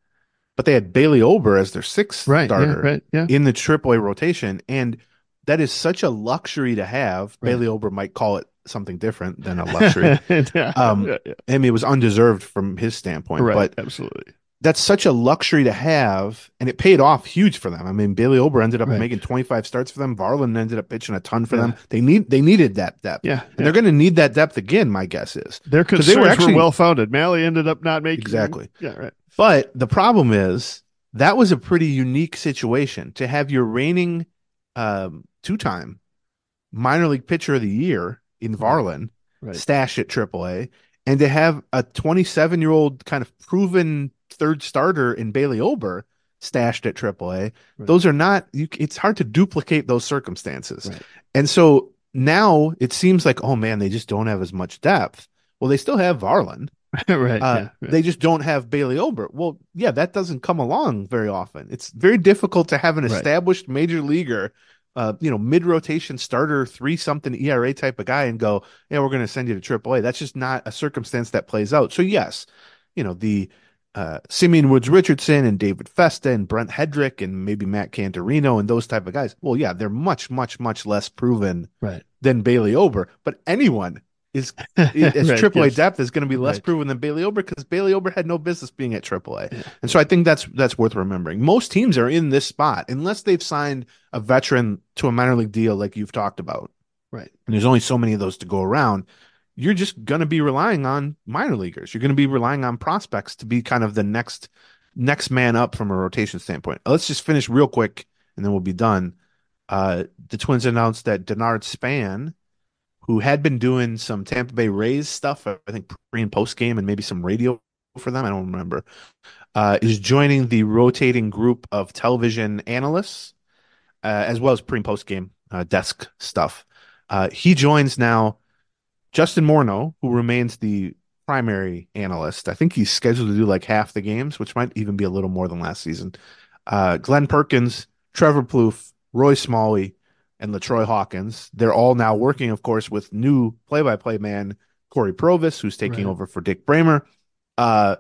but they had Bailey Ober as their sixth starter yeah, right, yeah, in the AAA rotation. And that is such a luxury to have. Right. Bailey Ober might call it something different than a luxury. yeah, Um, yeah, yeah. I mean, it was undeserved from his standpoint, right, but absolutely. That's such a luxury to have, and it paid off huge for them. I mean, Bailey Ober ended up Right. making 25 starts for them. Varland ended up pitching a ton for Yeah. them. They need they needed that depth, Yeah, and they're going to need that depth again. My guess is, Their concerns they were were, actually- well founded. Mahle ended up not making Exactly. Yeah, right. but the problem is that was a pretty unique situation to have your reigning um, two time minor league pitcher of the year in Varland Right. stash at AAA, and to have a 27 year old kind of proven third starter in Bailey Ober stashed at AAA. Right. Those are not. You, it's hard to duplicate those circumstances, Right. and so now it seems like, oh man, they just don't have as much depth. Well, they still have Varland. right. Uh, yeah, right. They just don't have Bailey Ober. Well, yeah, that doesn't come along very often. It's very difficult to have an established major leaguer, uh, you know, mid rotation starter, three something ERA type of guy, and go, yeah, we're going to send you to AAA. That's just not a circumstance that plays out. So yes, you know the uh, Simeon Woods Richardson and David Festa and Brent Headrick and maybe Matt Canterino and those type of guys. Well, yeah, they're much, much, much less proven right. than Bailey Ober, but anyone is as Right, AAA yes. depth is going to be less Right. proven than Bailey Ober because Bailey Ober had no business being at AAA, Yeah. and so I think that's that's worth remembering. Most teams are in this spot unless they've signed a veteran to a minor league deal like you've talked about. Right. And there's only so many of those to go around. You're just going to be relying on minor leaguers. You're going to be relying on prospects to be kind of the next next man up from a rotation standpoint. Let's just finish real quick and then we'll be done. Uh, the Twins announced that Denard Span, who had been doing some Tampa Bay Rays stuff, I think pre and post game, and maybe some radio for them, I don't remember, uh, is joining the rotating group of television analysts, uh, as well as pre and post game uh, desk stuff. Uh, he joins now Justin Morneau, who remains the primary analyst. I think he's scheduled to do like half the games, which might even be a little more than last season. Uh, Glenn Perkins, Trevor Plouffe, Roy Smalley, and LaTroy Hawkins. They're all now working, of course, with new play-by-play man Cory Provus, who's taking Right. over for Dick Bremer. Uh,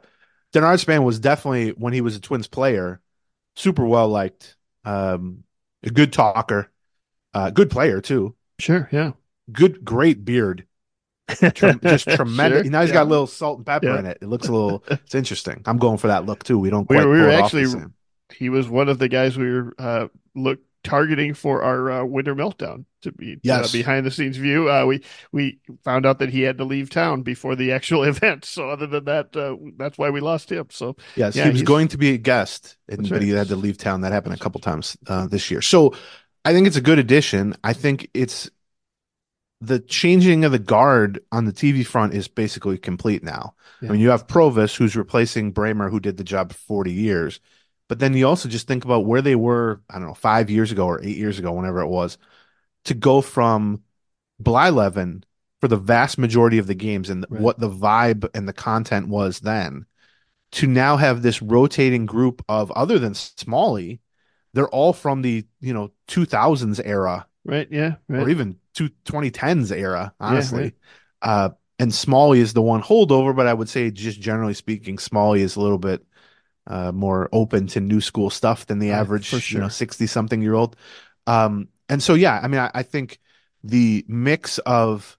Denard Span was definitely when he was a Twins player, super well liked, um, a good talker, uh, good player too, Sure. Yeah. good great beard, just tremendous. Sure, Now he's yeah. got a little salt and pepper Yeah. in it. It looks a little. It's interesting. I'm going for that look too. We don't We we were actually- He was one of the guys we were uh, look targeting for our uh, winter meltdown to be Yes. uh, behind the scenes view. Uh, we we found out that he had to leave town before the actual event. So other than that, uh, that's why we lost him. So Yes, Yeah, he was going to be a guest, and, right. he had to leave town. That happened a couple times uh, this year. So I think it's a good addition. I think it's the changing of the guard on the TV front is basically complete now. Yeah. I mean, you have Provus, who's replacing Bremer, who did the job for 40 years. But then you also just think about where they were, I don't know, five years ago or eight years ago, whenever it was, to go from Blyleven for the vast majority of the games and Right. what the vibe and the content was then to now have this rotating group of other than Smalley, they're all from the, you know, 2000s era right, yeah, right. or even two, 2010s era, honestly. right. Uh, and Smalley is the one holdover, but I would say, just generally speaking, Smalley is a little bit uh, more open to new school stuff than the average, for you know, 60 something year old. Um, and so, yeah, I mean, I, I think the mix of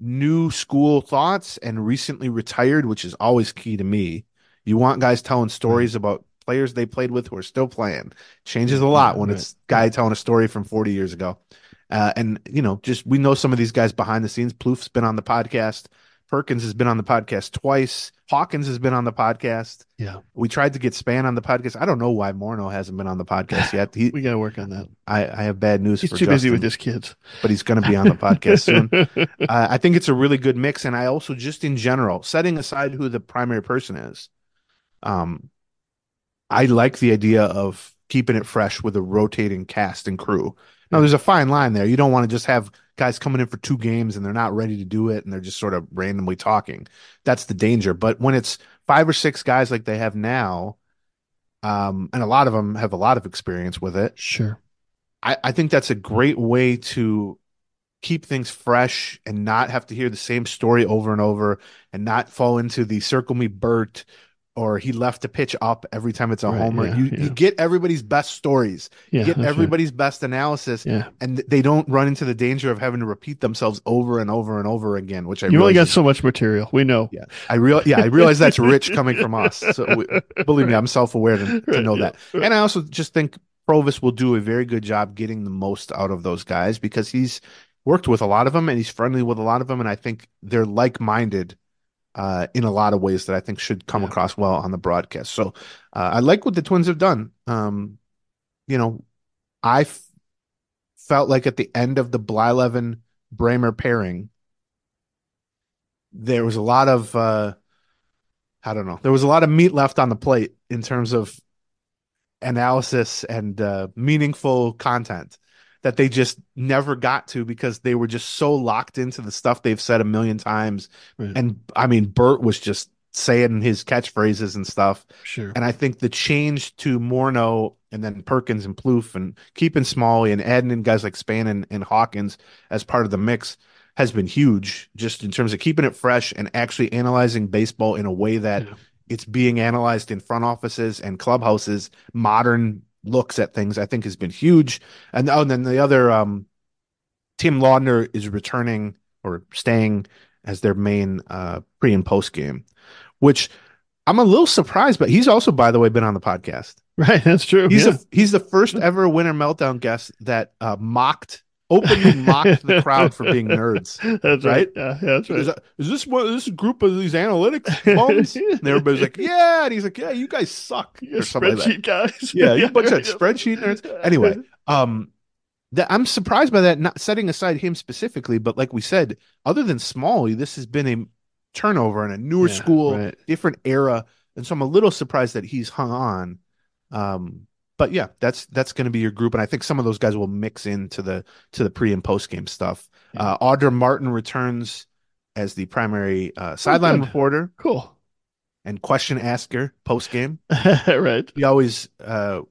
new school thoughts and recently retired, which is always key to me. You want guys telling stories about players they played with who are still playing. Changes a lot when Right. it's guy telling a story from 40 years ago. Uh, and you know, just we know some of these guys behind the scenes. Plouffe's been on the podcast. Perkins has been on the podcast twice. Hawkins has been on the podcast. Yeah. We tried to get Span on the podcast. I don't know why Morneau hasn't been on the podcast yet. He, We got to work on that. I, I have bad news He's too busy with his kids. but he's going to be on the podcast soon. Uh, I think it's a really good mix, and I also just in general, setting aside who the primary person is, um, I like the idea of keeping it fresh with a rotating cast and crew. Now, there's a fine line there. You don't want to just have guys coming in for two games and they're not ready to do it, and they're just sort of randomly talking. That's the danger. But when it's five or six guys like they have now, um, and a lot of them have a lot of experience with it, Sure. I, I think that's a great way to keep things fresh and not have to hear the same story over and over and not fall into the circle me Bert or he left to pitch up every time it's a Right, homer. yeah, you yeah. you get everybody's best stories, Yeah. you get that's right. everybody's best analysis, and they don't run into the danger of having to repeat themselves over and over and over again. Which I You realize got so much material. We know. yeah, I real yeah, I realize that's rich coming from us. So we, believe me, I'm self aware to, to Right, know that. And I also just think Provus will do a very good job getting the most out of those guys because he's worked with a lot of them and he's friendly with a lot of them, and I think they're like minded uh, in a lot of ways that I think should come Yeah. across well on the broadcast. So uh, I like what the Twins have done. Um, you know, I f- felt like at the end of the Blyleven Bremer pairing, there was a lot of uh, I don't know. There was a lot of meat left on the plate in terms of analysis and uh, meaningful content that they just never got to because they were just so locked into the stuff they've said a million times. Right. And I mean, Bert was just saying his catchphrases and stuff. Sure. And I think the change to Morneau and then Perkins and Plouffe and keeping Smalley and adding in guys like Span and, and Hawkins as part of the mix has been huge just in terms of keeping it fresh and actually analyzing baseball in a way that Yeah. it's being analyzed in front offices and clubhouses, modern looks at things, I think has been huge. And, oh, and then the other, um, Tim Laudner is returning or staying as their main uh, pre and post game, which I'm a little surprised. But he's also, by the way, been on the podcast. Right, that's true. He's yeah. a, he's the first ever winter meltdown guest that uh, mocked openly mocked the crowd for being nerds. that's right? right. Yeah, yeah, that's right. Is, that, is this one? This group of these analytics bums? and everybody's like, "Yeah," and he's like, "Yeah, you guys suck." You or something like spreadsheet guys. Yeah, you bunch of spreadsheet nerds. Anyway, um, that I'm surprised by that. Not setting aside him specifically, but like we said, other than Smalley, this has been a turnover and a newer Yeah, school, right. different era, and so I'm a little surprised that he's hung on. Um, but yeah, that's that's going to be your group, and I think some of those guys will mix into the to the pre and post game stuff. Yeah. Uh, Audra Martin returns as the primary uh, sideline good. reporter Cool. and question asker post game. right. We always, uh,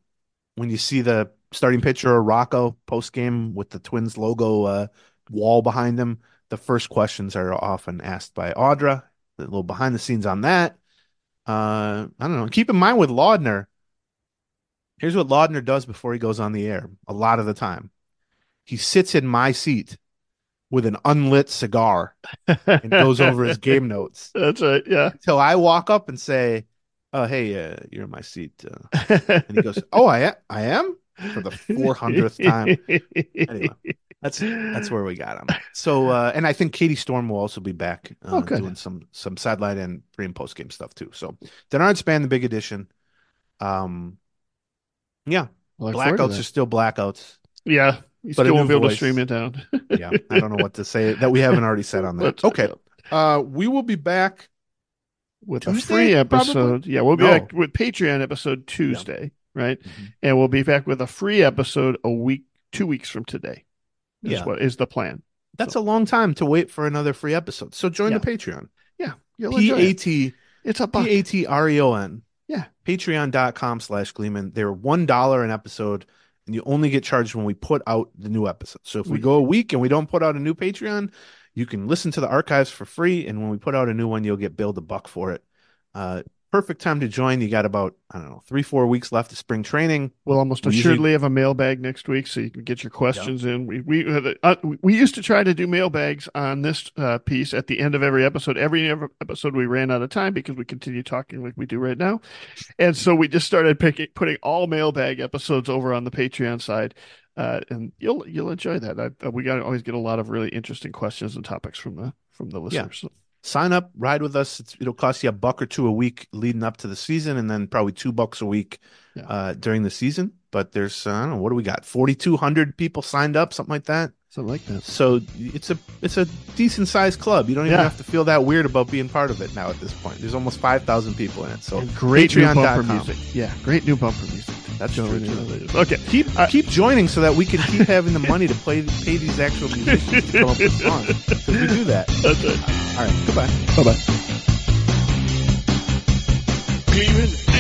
when you see the starting pitcher of Rocco post game with the Twins logo uh, wall behind him, the first questions are often asked by Audra. A little behind the scenes on that. Uh, I don't know. Keep in mind with Laudner, here's what Laudner does before he goes on the air. A lot of the time, he sits in my seat with an unlit cigar and goes over his game notes That's right. Yeah. until I walk up and say, "Oh, hey, uh, you're in my seat." Uh, and he goes, "Oh, I am. I am." For the 400th time. Anyway, that's that's where we got him. So, uh, and I think Katie Storm will also be back uh, Oh, doing some some sideline and pre and post game stuff too. So, Denard Span, the big edition. Um, yeah, Look blackouts are still blackouts. Yeah. You But still won't be able to stream it down. Yeah, I don't know what to say that we haven't already said on that. Okay, uh, we will be back. with Tuesday, a free episode. probably? Yeah, we'll be No. back with Patreon episode Tuesday, right? Mhm. And we'll be back with a free episode a week, two weeks from today. Is Yeah. what is the plan? That's a long time to wait for another free episode. So join Yeah. the Patreon. Yeah, you'll P enjoy A it. T It's a buck. P A T R E O N. Patreon.com slash Gleeman. They're one dollar an episode, and you only get charged when we put out the new episode. So if we We- go a week and we don't put out a new Patreon, you can listen to the archives for free. And when we put out a new one, you'll get billed a buck for it. Uh perfect time to join. You got about, I don't know, three, four weeks left of spring training. We'll almost We usually- assuredly have a mailbag next week, so you can get your questions in. We we uh, uh, we used to try to do mailbags on this uh, piece at the end of every episode. Every episode we ran out of time because we continue talking like we do right now, and so we just started picking putting all mailbag episodes over on the Patreon side. Uh, and you'll you'll enjoy that. I, uh, we got always get a lot of really interesting questions and topics from the from the listeners. So, Sign up, ride with us. It's, it'll cost you a buck or two a week leading up to the season, and then probably two bucks a week Yeah. uh, during the season. But there's, uh, I don't know, what do we got? 4,200 people signed up, something like that. something like that. So it's a it's a decent sized club. You don't even Yeah. have to feel that weird about being part of it now at this point. There's almost five thousand people in it. So And great new bumper music. Yeah, great new bumper music. That's Join true, too. Okay, Keep Uh, keep joining so that we can keep having the money to play pay these actual musicians to come up with songs. Because we do that. that's it. All right, goodbye. Bye bye. Cleveland